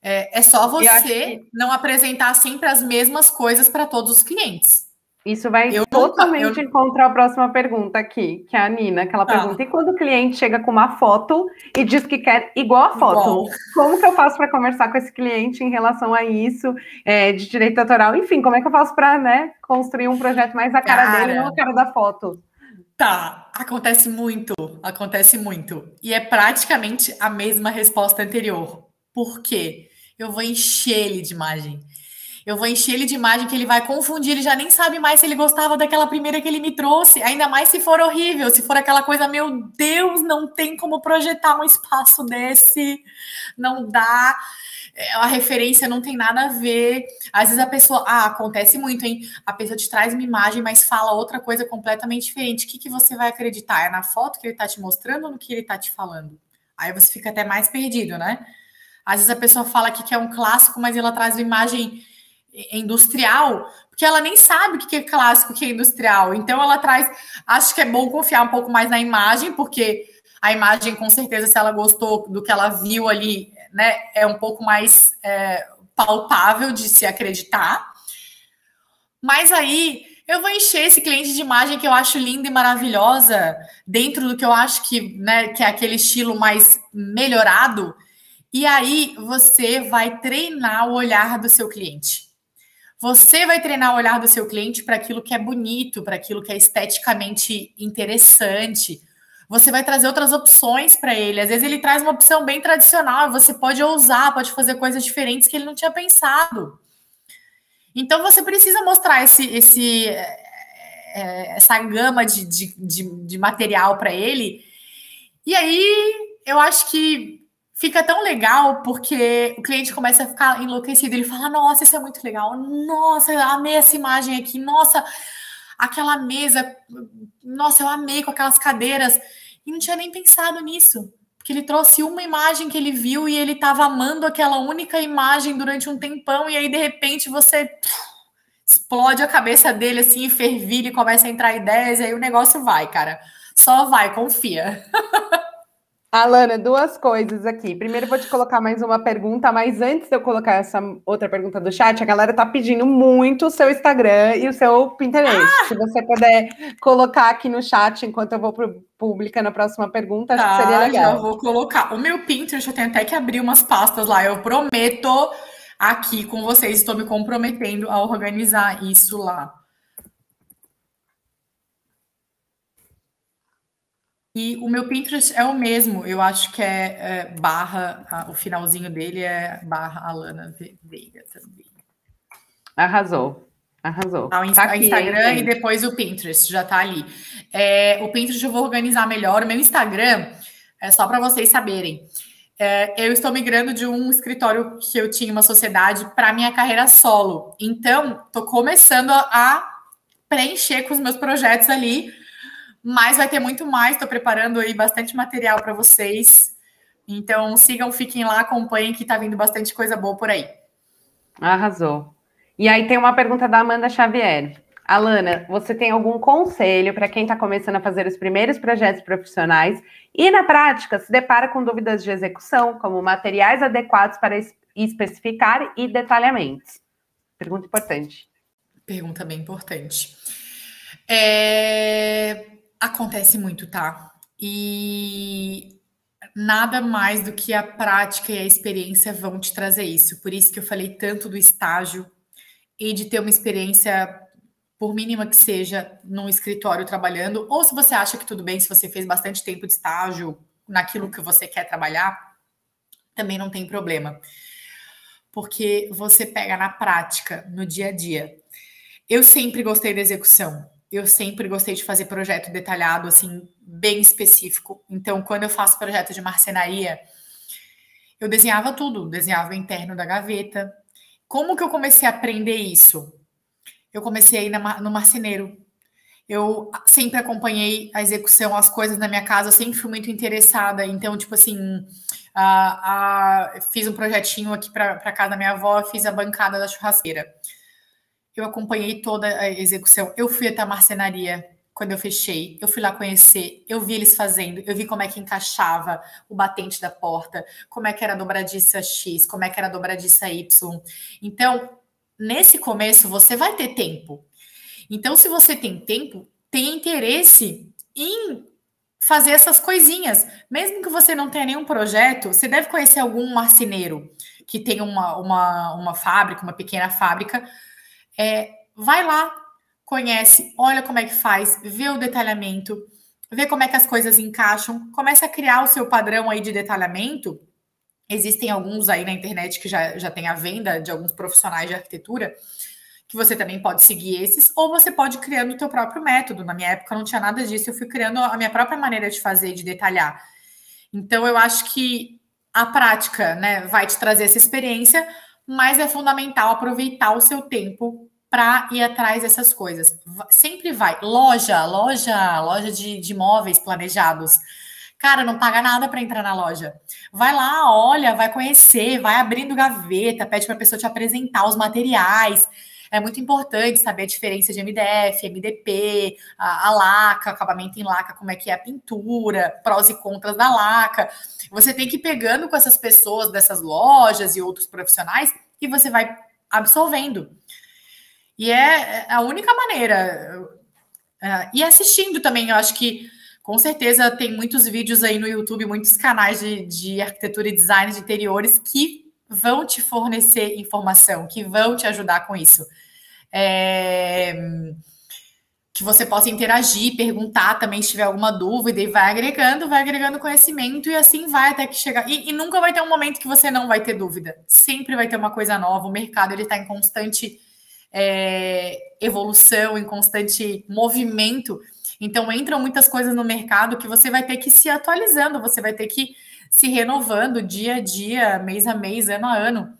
É, é só você que... não apresentar sempre as mesmas coisas para todos os clientes. Isso vai eu totalmente eu... encontrar a próxima pergunta aqui, que é a Nina, que ela ah. pergunta: e quando o cliente chega com uma foto e diz que quer igual a foto, Bom. como que eu faço para conversar com esse cliente em relação a isso, é, de direito autoral? Enfim, como é que eu faço para né, construir um projeto mais a cara, cara dele, não a cara da foto? Tá, acontece muito, acontece muito. E é praticamente a mesma resposta anterior. Por quê? Eu vou encher ele de imagem. Eu vou encher ele de imagem que ele vai confundir, ele já nem sabe mais se ele gostava daquela primeira que ele me trouxe, ainda mais se for horrível, se for aquela coisa, meu Deus, não tem como projetar um espaço desse, não dá é, a referência não tem nada a ver. Às vezes a pessoa, ah, acontece muito, hein? A pessoa te traz uma imagem, mas fala outra coisa completamente diferente. O que, que você vai acreditar? É na foto que ele tá te mostrando ou no que ele tá te falando? Aí você fica até mais perdido, né? Às vezes a pessoa fala que é um clássico, mas ela traz uma imagem industrial, porque ela nem sabe o que é clássico, o que é industrial. Então ela traz, acho que é bom confiar um pouco mais na imagem, porque a imagem, com certeza, se ela gostou do que ela viu ali, né, é um pouco mais é, palpável de se acreditar. Mas aí eu vou encher esse cliente de imagem que eu acho linda e maravilhosa, dentro do que eu acho que, né, que é aquele estilo mais melhorado. E aí você vai treinar o olhar do seu cliente. Você vai treinar o olhar do seu cliente para aquilo que é bonito, para aquilo que é esteticamente interessante. Você vai trazer outras opções para ele. Às vezes ele traz uma opção bem tradicional, você pode ousar, pode fazer coisas diferentes que ele não tinha pensado. Então você precisa mostrar esse, esse, é, é, essa gama de, de, de, de material para ele. E aí eu acho que fica tão legal porque o cliente começa a ficar enlouquecido. Ele fala: Nossa, isso é muito legal. Nossa, eu amei essa imagem aqui. Nossa, aquela mesa. Nossa, eu amei com aquelas cadeiras. E não tinha nem pensado nisso. Porque ele trouxe uma imagem que ele viu e ele estava amando aquela única imagem durante um tempão. E aí, de repente, você explode a cabeça dele assim, fervilha e começa a entrar ideias. E aí o negócio vai, cara. Só vai, confia. Alana, duas coisas aqui. Primeiro, vou te colocar mais uma pergunta, mas antes de eu colocar essa outra pergunta do chat, a galera tá pedindo muito o seu Instagram e o seu Pinterest. Ah! Se você puder colocar aqui no chat enquanto eu vou publicando a próxima pergunta, acho tá, que seria legal. Já vou colocar. O meu Pinterest, eu tenho até que abrir umas pastas lá. Eu prometo aqui com vocês, estou me comprometendo a organizar isso lá. E o meu Pinterest é o mesmo, eu acho que é, é barra, a, o finalzinho dele é barra Alana Veiga também. Arrasou, arrasou. Ah, o Insta tá Instagram aqui, e depois o Pinterest, já tá ali. É, o Pinterest eu vou organizar melhor, o meu Instagram é só para vocês saberem. É, eu estou migrando de um escritório que eu tinha uma sociedade para minha carreira solo. Então, estou começando a, a preencher com os meus projetos ali mas vai ter muito mais. Estou preparando aí bastante material para vocês. Então sigam, fiquem lá, acompanhem que está vindo bastante coisa boa por aí. Arrasou. E aí tem uma pergunta da Amanda Xavier. Alana, você tem algum conselho para quem está começando a fazer os primeiros projetos profissionais e, na prática, se depara com dúvidas de execução, como materiais adequados para especificar e detalhamentos? Pergunta importante. Pergunta bem importante. É... Acontece muito, tá? E nada mais do que a prática e a experiência vão te trazer isso. Por isso que eu falei tanto do estágio e de ter uma experiência, por mínima que seja, num escritório trabalhando, ou se você acha que tudo bem, se você fez bastante tempo de estágio naquilo que você quer trabalhar, também não tem problema. Porque você pega na prática, no dia a dia. Eu sempre gostei da execução eu sempre gostei de fazer projeto detalhado, assim, bem específico. Então, quando eu faço projeto de marcenaria, eu desenhava tudo, desenhava o interno da gaveta. Como que eu comecei a aprender isso? Eu comecei aí no marceneiro. Eu sempre acompanhei a execução, as coisas na minha casa, eu sempre fui muito interessada. Então, tipo assim, fiz um projetinho aqui para casa da minha avó, fiz a bancada da churrasqueira eu acompanhei toda a execução. Eu fui até a marcenaria quando eu fechei. Eu fui lá conhecer, eu vi eles fazendo, eu vi como é que encaixava o batente da porta, como é que era a dobradiça X, como é que era a dobradiça Y. Então, nesse começo, você vai ter tempo. Então, se você tem tempo, tem interesse em fazer essas coisinhas. Mesmo que você não tenha nenhum projeto, você deve conhecer algum marceneiro que tem uma, uma, uma fábrica, uma pequena fábrica, é, vai lá, conhece, olha como é que faz, vê o detalhamento, vê como é que as coisas encaixam, começa a criar o seu padrão aí de detalhamento. Existem alguns aí na internet que já, já tem a venda de alguns profissionais de arquitetura, que você também pode seguir esses, ou você pode criando o teu próprio método. Na minha época não tinha nada disso, eu fui criando a minha própria maneira de fazer, de detalhar. Então eu acho que a prática, né, vai te trazer essa experiência, mas é fundamental aproveitar o seu tempo para ir atrás dessas coisas. Sempre vai. Loja, loja, loja de, de móveis planejados. Cara, não paga nada para entrar na loja. Vai lá, olha, vai conhecer, vai abrindo gaveta, pede para a pessoa te apresentar os materiais. É muito importante saber a diferença de MDF, MDP, a, a laca, acabamento em laca, como é que é a pintura, prós e contras da laca. Você tem que ir pegando com essas pessoas dessas lojas e outros profissionais e você vai absorvendo. E é, é a única maneira. É, e assistindo também, eu acho que com certeza tem muitos vídeos aí no YouTube, muitos canais de, de arquitetura e design de interiores que vão te fornecer informação, que vão te ajudar com isso. É, que você possa interagir, perguntar também se tiver alguma dúvida e vai agregando, vai agregando conhecimento e assim vai até que chegar. E, e nunca vai ter um momento que você não vai ter dúvida. Sempre vai ter uma coisa nova. O mercado ele está em constante é, evolução, em constante movimento. Então entram muitas coisas no mercado que você vai ter que se atualizando, você vai ter que se renovando dia a dia, mês a mês, ano a ano.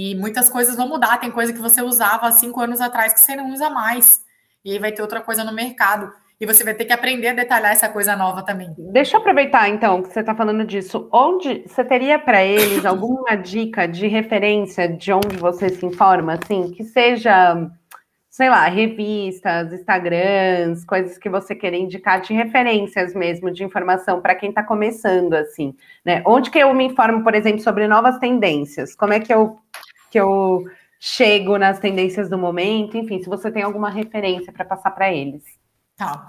E muitas coisas vão mudar. Tem coisa que você usava há cinco anos atrás que você não usa mais. E aí vai ter outra coisa no mercado. E você vai ter que aprender a detalhar essa coisa nova também. Deixa eu aproveitar, então, que você está falando disso. Onde você teria para eles alguma dica de referência de onde você se informa, assim, que seja sei lá, revistas, Instagrams, coisas que você queira indicar de referências mesmo, de informação para quem está começando, assim, né? Onde que eu me informo, por exemplo, sobre novas tendências? Como é que eu, que eu chego nas tendências do momento? Enfim, se você tem alguma referência para passar para eles. Tá.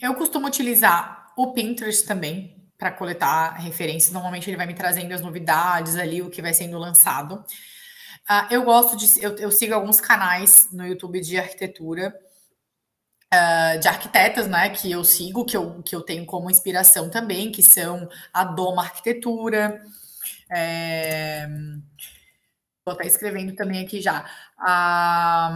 Eu costumo utilizar o Pinterest também para coletar referências. Normalmente ele vai me trazendo as novidades ali, o que vai sendo lançado. Uh, eu gosto de. Eu, eu, sigo alguns canais no YouTube de arquitetura, uh, de arquitetas, né? Que eu sigo, que eu, que eu tenho como inspiração também, que são a Doma Arquitetura. É, vou estar escrevendo também aqui já. A.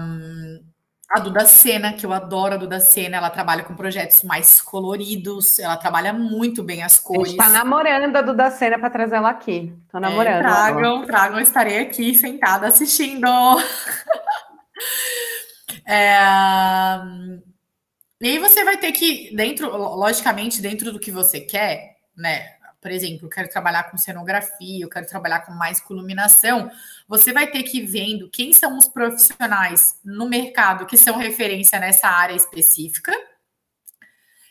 A Duda Sena, que eu adoro a Duda Sena, ela trabalha com projetos mais coloridos, ela trabalha muito bem as cores. Está namorando a Duda Sena para trazer ela aqui. Tô é, namorando. É, tragam, tragam, estarei aqui sentada assistindo. é... E aí você vai ter que, dentro, logicamente, dentro do que você quer, né? Por exemplo, eu quero trabalhar com cenografia, eu quero trabalhar com mais com iluminação, você vai ter que ir vendo quem são os profissionais no mercado que são referência nessa área específica,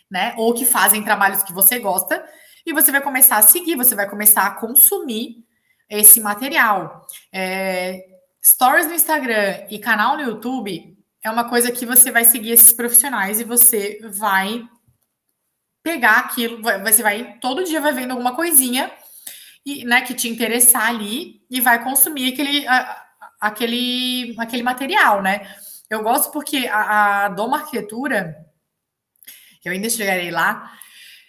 né? Ou que fazem trabalhos que você gosta, e você vai começar a seguir, você vai começar a consumir esse material. É, stories no Instagram e canal no YouTube é uma coisa que você vai seguir esses profissionais e você vai pegar aquilo, você vai todo dia vai vendo alguma coisinha e, né, que te interessar ali e vai consumir aquele, a, aquele, aquele material, né? Eu gosto porque a, a Doma Arquitetura, eu ainda chegarei lá,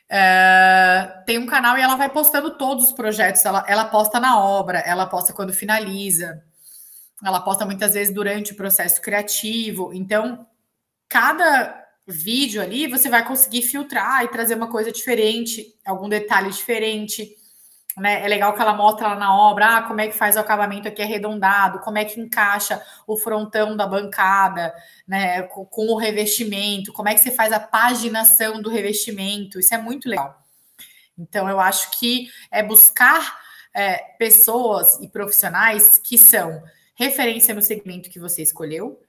é, tem um canal e ela vai postando todos os projetos. Ela, ela posta na obra, ela posta quando finaliza, ela posta muitas vezes durante o processo criativo. Então, cada vídeo ali, você vai conseguir filtrar e trazer uma coisa diferente, algum detalhe diferente. Né? É legal que ela mostra lá na obra ah, como é que faz o acabamento aqui arredondado, como é que encaixa o frontão da bancada, né? Com, com o revestimento, como é que você faz a paginação do revestimento. Isso é muito legal. Então, eu acho que é buscar é, pessoas e profissionais que são referência no segmento que você escolheu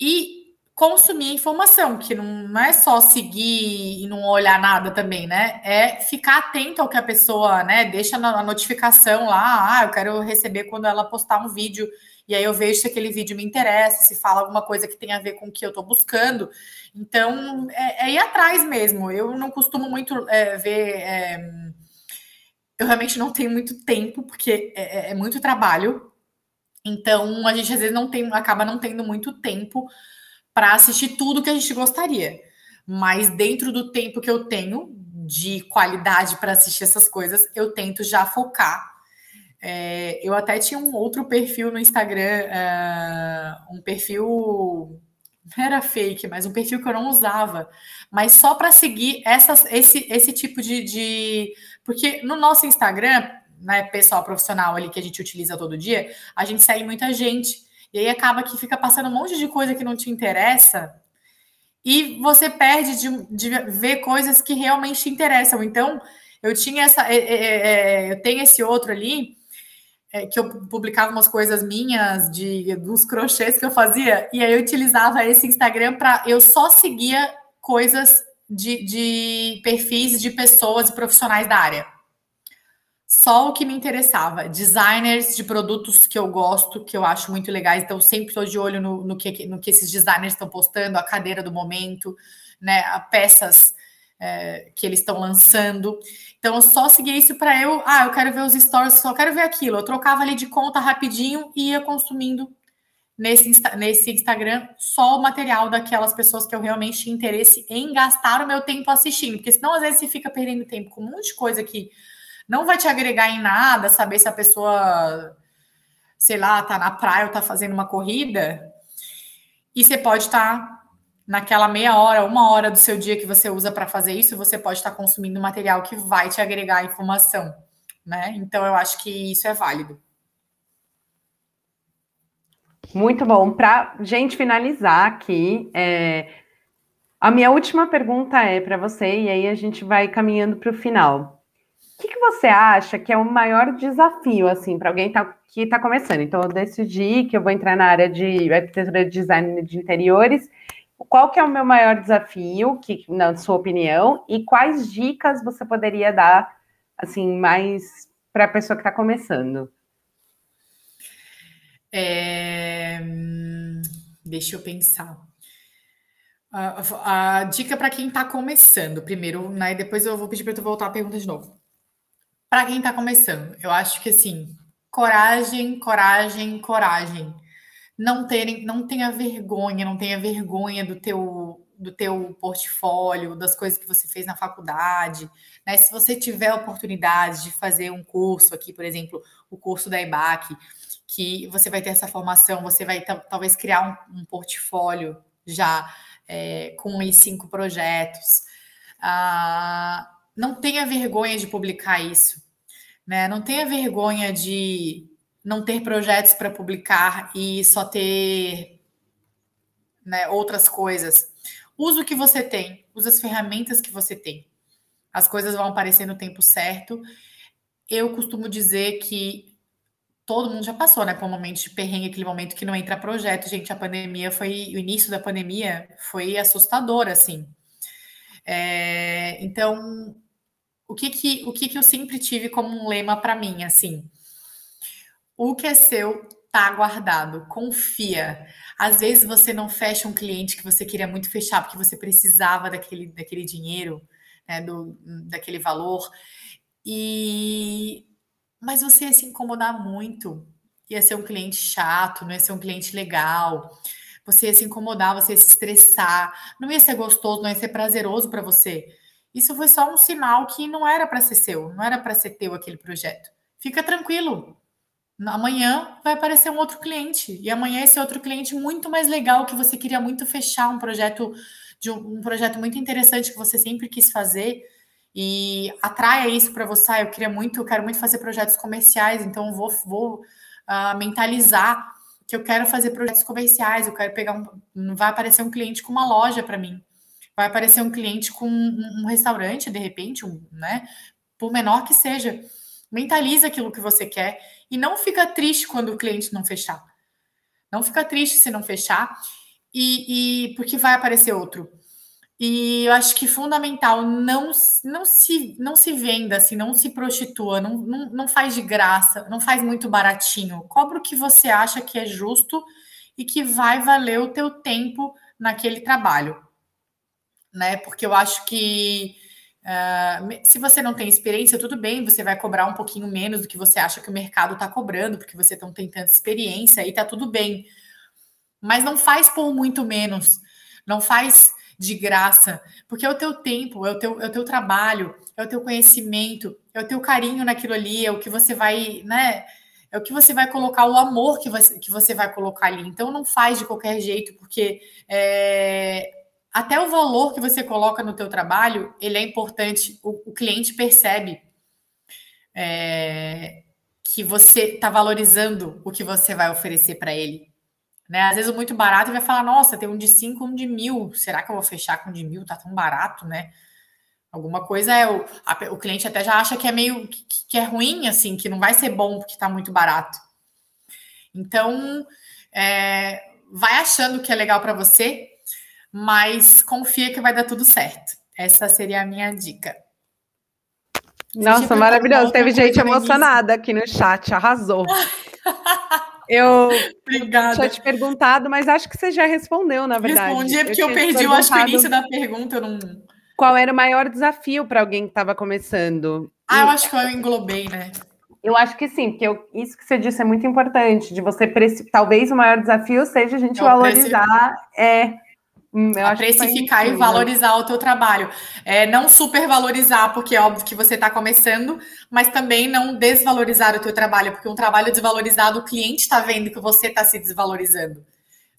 e consumir informação, que não é só seguir e não olhar nada também, né? É ficar atento ao que a pessoa, né? Deixa a notificação lá, ah, eu quero receber quando ela postar um vídeo, e aí eu vejo se aquele vídeo me interessa, se fala alguma coisa que tem a ver com o que eu estou buscando. Então, é, é, ir atrás mesmo. Eu não costumo muito é, ver. É, eu realmente não tenho muito tempo, porque é, é, é muito trabalho. Então, a gente às vezes não tem, acaba não tendo muito tempo para assistir tudo que a gente gostaria. Mas dentro do tempo que eu tenho de qualidade para assistir essas coisas, eu tento já focar. É, eu até tinha um outro perfil no Instagram, uh, um perfil era fake, mas um perfil que eu não usava, mas só para seguir essas, esse, esse tipo de, de. Porque no nosso Instagram, né, pessoal profissional ali que a gente utiliza todo dia, a gente segue muita gente. E aí acaba que fica passando um monte de coisa que não te interessa e você perde de, de ver coisas que realmente te interessam. Então, eu tinha essa. É, é, é, eu tenho esse outro ali. É, que eu publicava umas coisas minhas de dos crochês que eu fazia, e aí eu utilizava esse Instagram para eu só seguia coisas de, de perfis de pessoas e profissionais da área só o que me interessava. Designers de produtos que eu gosto, que eu acho muito legais. Então, sempre estou de olho no, no, que, no que esses designers estão postando, a cadeira do momento, né? A peças é, que eles estão lançando. Então, eu só seguia isso para eu. Ah, eu quero ver os stories, só quero ver aquilo. Eu trocava ali de conta rapidinho e ia consumindo nesse, nesse Instagram só o material daquelas pessoas que eu realmente tinha interesse em gastar o meu tempo assistindo. Porque senão, às vezes, você fica perdendo tempo com um monte de coisa que não vai te agregar em nada saber se a pessoa, sei lá, tá na praia ou tá fazendo uma corrida. E você pode estar tá naquela meia hora, uma hora do seu dia que você usa para fazer isso, você pode estar tá consumindo material que vai te agregar informação, né? Então eu acho que isso é válido. Muito bom. Para gente finalizar aqui, é... a minha última pergunta é para você, e aí a gente vai caminhando para o final você acha que é o maior desafio, assim, para alguém tá, que está começando? Então, eu decidi que eu vou entrar na área de arquitetura de design de interiores. Qual que é o meu maior desafio, que, na sua opinião, e quais dicas você poderia dar, assim, mais para a pessoa que está começando? É... Deixa eu pensar. A, a dica para quem está começando, primeiro, né? E depois eu vou pedir para tu voltar a pergunta de novo. Para quem está começando, eu acho que assim, coragem, coragem, coragem. Não terem, não tenha vergonha, não tenha vergonha do teu do teu portfólio, das coisas que você fez na faculdade, né? Se você tiver a oportunidade de fazer um curso aqui, por exemplo, o curso da EBAC, que você vai ter essa formação, você vai talvez criar um, um portfólio já é, com os cinco projetos. Ah, não tenha vergonha de publicar isso, né? Não tenha vergonha de não ter projetos para publicar e só ter né, outras coisas. Usa o que você tem, usa as ferramentas que você tem. As coisas vão aparecer no tempo certo. Eu costumo dizer que todo mundo já passou, né, por um momento de perrengue, aquele momento que não entra projeto. Gente, a pandemia foi, o início da pandemia foi assustador, assim. É, então, o que que, o que que eu sempre tive como um lema para mim, assim? O que é seu tá guardado, confia. Às vezes você não fecha um cliente que você queria muito fechar porque você precisava daquele, daquele dinheiro, né, do, daquele valor, e mas você ia se incomodar muito, ia ser um cliente chato, não ia ser um cliente legal, você ia se incomodar, você ia se estressar, não ia ser gostoso, não ia ser prazeroso para você. Isso foi só um sinal que não era para ser seu, não era para ser teu aquele projeto. Fica tranquilo, Amanhã vai aparecer um outro cliente e amanhã esse outro cliente muito mais legal que você queria muito fechar um projeto de um, um projeto muito interessante que você sempre quis fazer e atraia isso para você. Ah, eu queria muito, eu quero muito fazer projetos comerciais, então vou vou uh, mentalizar que eu quero fazer projetos comerciais, eu quero pegar um, vai aparecer um cliente com uma loja para mim, vai aparecer um cliente com um, um restaurante de repente, um, né? Por menor que seja Mentaliza aquilo que você quer e não fica triste quando o cliente não fechar. Não fica triste se não fechar e, e porque vai aparecer outro. E eu acho que fundamental não, não se não se venda assim, não se prostitua, não, não, não faz de graça, não faz muito baratinho. Cobra o que você acha que é justo e que vai valer o teu tempo naquele trabalho. Né? Porque eu acho que Uh, se você não tem experiência, tudo bem, você vai cobrar um pouquinho menos do que você acha que o mercado está cobrando, porque você não tem tanta experiência e tá tudo bem. Mas não faz por muito menos, não faz de graça, porque é o teu tempo, é o teu, é o teu trabalho, é o teu conhecimento, é o teu carinho naquilo ali, é o que você vai, né? É o que você vai colocar, o amor que você, que você vai colocar ali. Então não faz de qualquer jeito, porque é, até o valor que você coloca no teu trabalho, ele é importante. O, o cliente percebe é, que você está valorizando o que você vai oferecer para ele. Né? Às vezes, o muito barato vai falar, nossa, tem um de 5, um de mil. Será que eu vou fechar com um de mil? Tá tão barato, né? Alguma coisa é o, a, o cliente até já acha que é meio que, que, é ruim, assim, que não vai ser bom porque está muito barato. Então, é, vai achando que é legal para você, mas confia que vai dar tudo certo. Essa seria a minha dica. Nossa, maravilhoso. Teve gente emocionada aqui no chat, arrasou. Eu Obrigada. tinha te perguntado, mas acho que você já respondeu, na verdade. Respondi, é porque eu, eu perdi, eu acho que o início da pergunta eu não. Qual era o maior desafio para alguém que estava começando? Ah, e... eu acho que eu englobei, né? Eu acho que sim, porque eu, isso que você disse é muito importante, de você talvez o maior desafio seja a gente eu valorizar é, Hum, a precificar e valorizar o teu trabalho. É, não supervalorizar, porque é óbvio que você está começando, mas também não desvalorizar o teu trabalho, porque um trabalho desvalorizado, o cliente está vendo que você está se desvalorizando.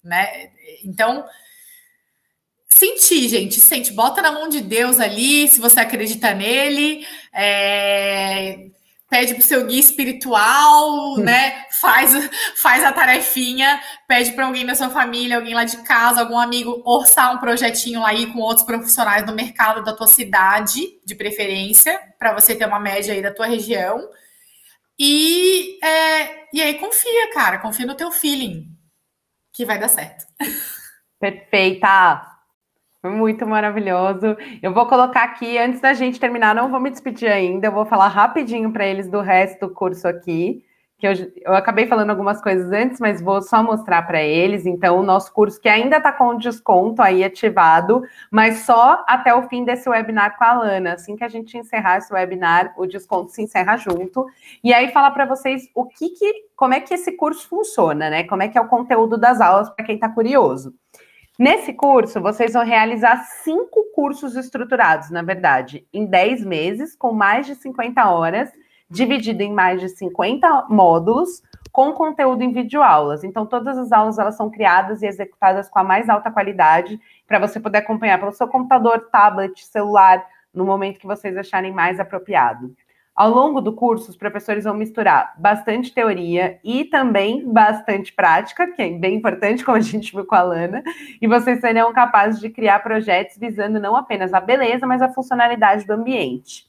Né? Então, sentir, gente, sente, bota na mão de Deus ali, se você acredita nele, é, pede para o seu guia espiritual, né? Faz, faz a tarefinha, pede para alguém da sua família, alguém lá de casa, algum amigo, orçar um projetinho lá aí com outros profissionais do mercado da tua cidade, de preferência, para você ter uma média aí da tua região. E, é, e aí confia, cara, confia no teu feeling, que vai dar certo. Perfeita! Muito maravilhoso. Eu vou colocar aqui, antes da gente terminar, não vou me despedir ainda, eu vou falar rapidinho para eles do resto do curso aqui, que eu, eu acabei falando algumas coisas antes, mas vou só mostrar para eles. Então, o nosso curso que ainda está com desconto aí ativado, mas só até o fim desse webinar com a Lana. Assim que a gente encerrar esse webinar, o desconto se encerra junto. E aí falar para vocês o que, que, como é que esse curso funciona, né? Como é que é o conteúdo das aulas para quem está curioso. Nesse curso, vocês vão realizar cinco cursos estruturados, na verdade, em 10 meses, com mais de 50 horas, dividido em mais de 50 módulos, com conteúdo em videoaulas. Então, todas as aulas elas são criadas e executadas com a mais alta qualidade, para você poder acompanhar pelo seu computador, tablet, celular, no momento que vocês acharem mais apropriado. Ao longo do curso, os professores vão misturar bastante teoria e também bastante prática, que é bem importante, como a gente viu com a Lana, e vocês serão capazes de criar projetos visando não apenas a beleza, mas a funcionalidade do ambiente.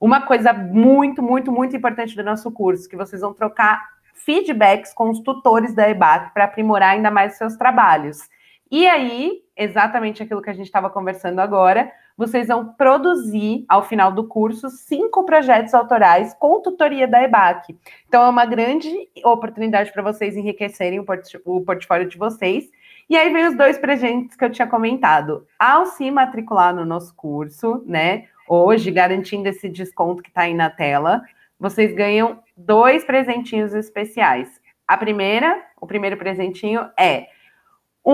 Uma coisa muito, muito, muito importante do nosso curso, que vocês vão trocar feedbacks com os tutores da EBAC para aprimorar ainda mais seus trabalhos. E aí, exatamente aquilo que a gente estava conversando agora, vocês vão produzir, ao final do curso, cinco projetos autorais com tutoria da EBAC. Então, é uma grande oportunidade para vocês enriquecerem o, port o portfólio de vocês. E aí vem os dois presentes que eu tinha comentado. Ao se matricular no nosso curso, né, hoje, garantindo esse desconto que está aí na tela, vocês ganham dois presentinhos especiais. A primeira, o primeiro presentinho é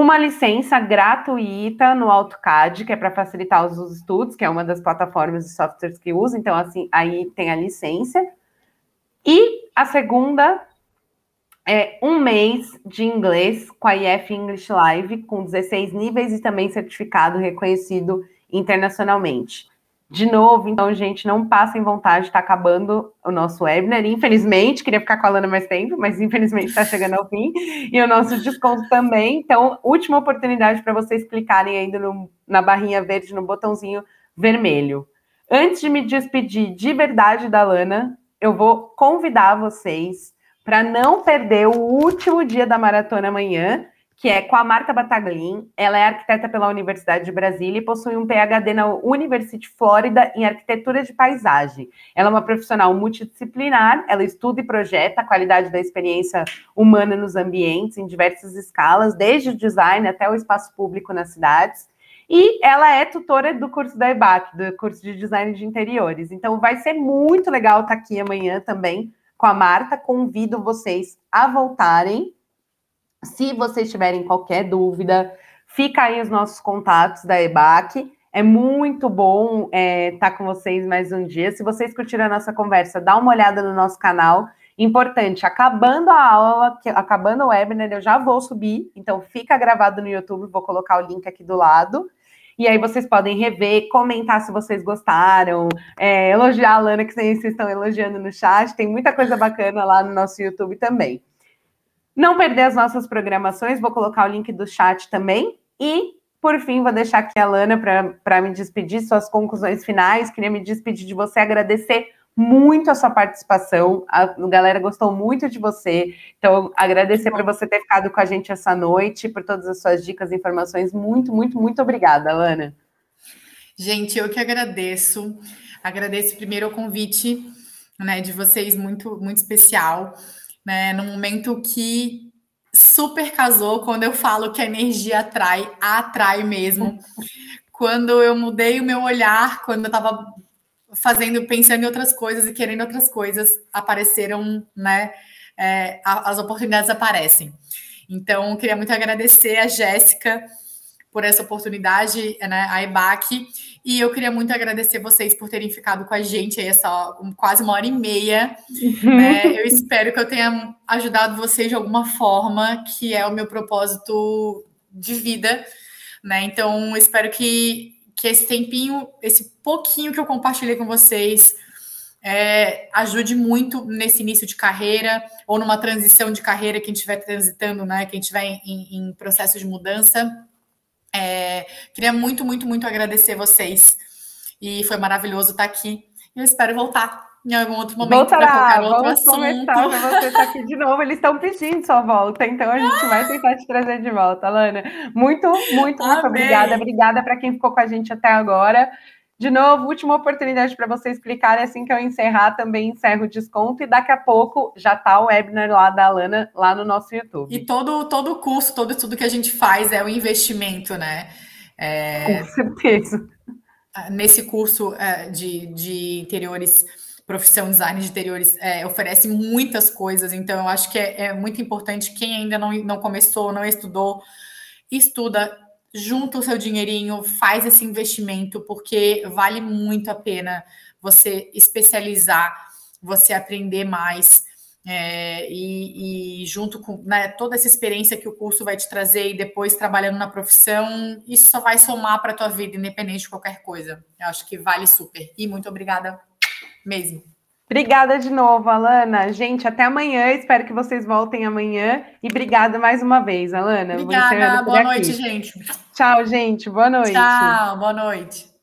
uma licença gratuita no AutoCAD, que é para facilitar os estudos, que é uma das plataformas de softwares que usa, então assim, aí tem a licença. E a segunda é um mês de inglês com a IF English Live, com 16 níveis e também certificado reconhecido internacionalmente. De novo, então, gente, não passem vontade, está acabando o nosso webinar. Infelizmente, queria ficar com a Lana mais tempo, mas infelizmente está chegando ao fim. E o nosso desconto também. Então, última oportunidade para vocês clicarem ainda no, na barrinha verde, no botãozinho vermelho. Antes de me despedir de verdade da Lana, eu vou convidar vocês para não perder o último dia da maratona amanhã, que é com a Marta Bataglin. Ela é arquiteta pela Universidade de Brasília e possui um PhD na University Florida em arquitetura de paisagem. Ela é uma profissional multidisciplinar, ela estuda e projeta a qualidade da experiência humana nos ambientes em diversas escalas, desde o design até o espaço público nas cidades. E ela é tutora do curso da EBAC, do curso de design de interiores. Então vai ser muito legal estar aqui amanhã também com a Marta. Convido vocês a voltarem se vocês tiverem qualquer dúvida, fica aí os nossos contatos da EBAC. É muito bom estar é, tá com vocês mais um dia. Se vocês curtiram a nossa conversa, dá uma olhada no nosso canal. Importante, acabando a aula, acabando o webinar, eu já vou subir, então fica gravado no YouTube, vou colocar o link aqui do lado. E aí vocês podem rever, comentar se vocês gostaram, é, elogiar a Lana, que vocês estão elogiando no chat. Tem muita coisa bacana lá no nosso YouTube também. Não perder as nossas programações, vou colocar o link do chat também. E, por fim, vou deixar aqui a Lana para me despedir, suas conclusões finais. Queria me despedir de você, agradecer muito a sua participação. A galera gostou muito de você. Então, agradecer por você ter ficado com a gente essa noite, por todas as suas dicas e informações. Muito, muito, muito obrigada, Lana. Gente, eu que agradeço. Agradeço primeiro o convite né, de vocês, muito, muito especial né? No momento que super casou, quando eu falo que a energia atrai, atrai mesmo. quando eu mudei o meu olhar, quando eu estava fazendo, pensando em outras coisas e querendo outras coisas, apareceram, né? É, as oportunidades aparecem. Então, queria muito agradecer a Jéssica por essa oportunidade, né, a EBAC, e eu queria muito agradecer vocês por terem ficado com a gente aí essa quase uma hora e meia. Né? Eu espero que eu tenha ajudado vocês de alguma forma, que é o meu propósito de vida. Né? Então, espero que, que esse tempinho, esse pouquinho que eu compartilhei com vocês, é, ajude muito nesse início de carreira ou numa transição de carreira, quem estiver transitando, né? Quem estiver em, em, processo de mudança. É, queria muito, muito, muito agradecer vocês. E foi maravilhoso estar aqui. Eu espero voltar em algum outro momento para qualquer outro vamos assunto. Vamos começar para você estar aqui de novo. Eles estão pedindo sua volta, então a gente vai tentar te trazer de volta, Lana. Muito, muito, muito obrigada. Obrigada para quem ficou com a gente até agora. De novo, última oportunidade para você explicar, assim que eu encerrar, também encerro o desconto e daqui a pouco já está o webinar lá da Alana lá no nosso YouTube. E todo, todo o curso, todo tudo que a gente faz é um investimento, né? É... Com certeza. Nesse curso é, de, de interiores, profissão design de interiores, é, oferece muitas coisas, então eu acho que é, é muito importante quem ainda não, não começou, não estudou, estuda, junta o seu dinheirinho, faz esse investimento, porque vale muito a pena você especializar, você aprender mais. É, e, e, junto com né, toda essa experiência que o curso vai te trazer e depois trabalhando na profissão, isso só vai somar para a tua vida, independente de qualquer coisa. Eu acho que vale super. E muito obrigada mesmo. Obrigada de novo, Alana. Gente, até amanhã. Espero que vocês voltem amanhã. E obrigada mais uma vez, Alana. Obrigada. Boa noite, gente. Tchau, gente. Boa noite. Tchau, boa noite.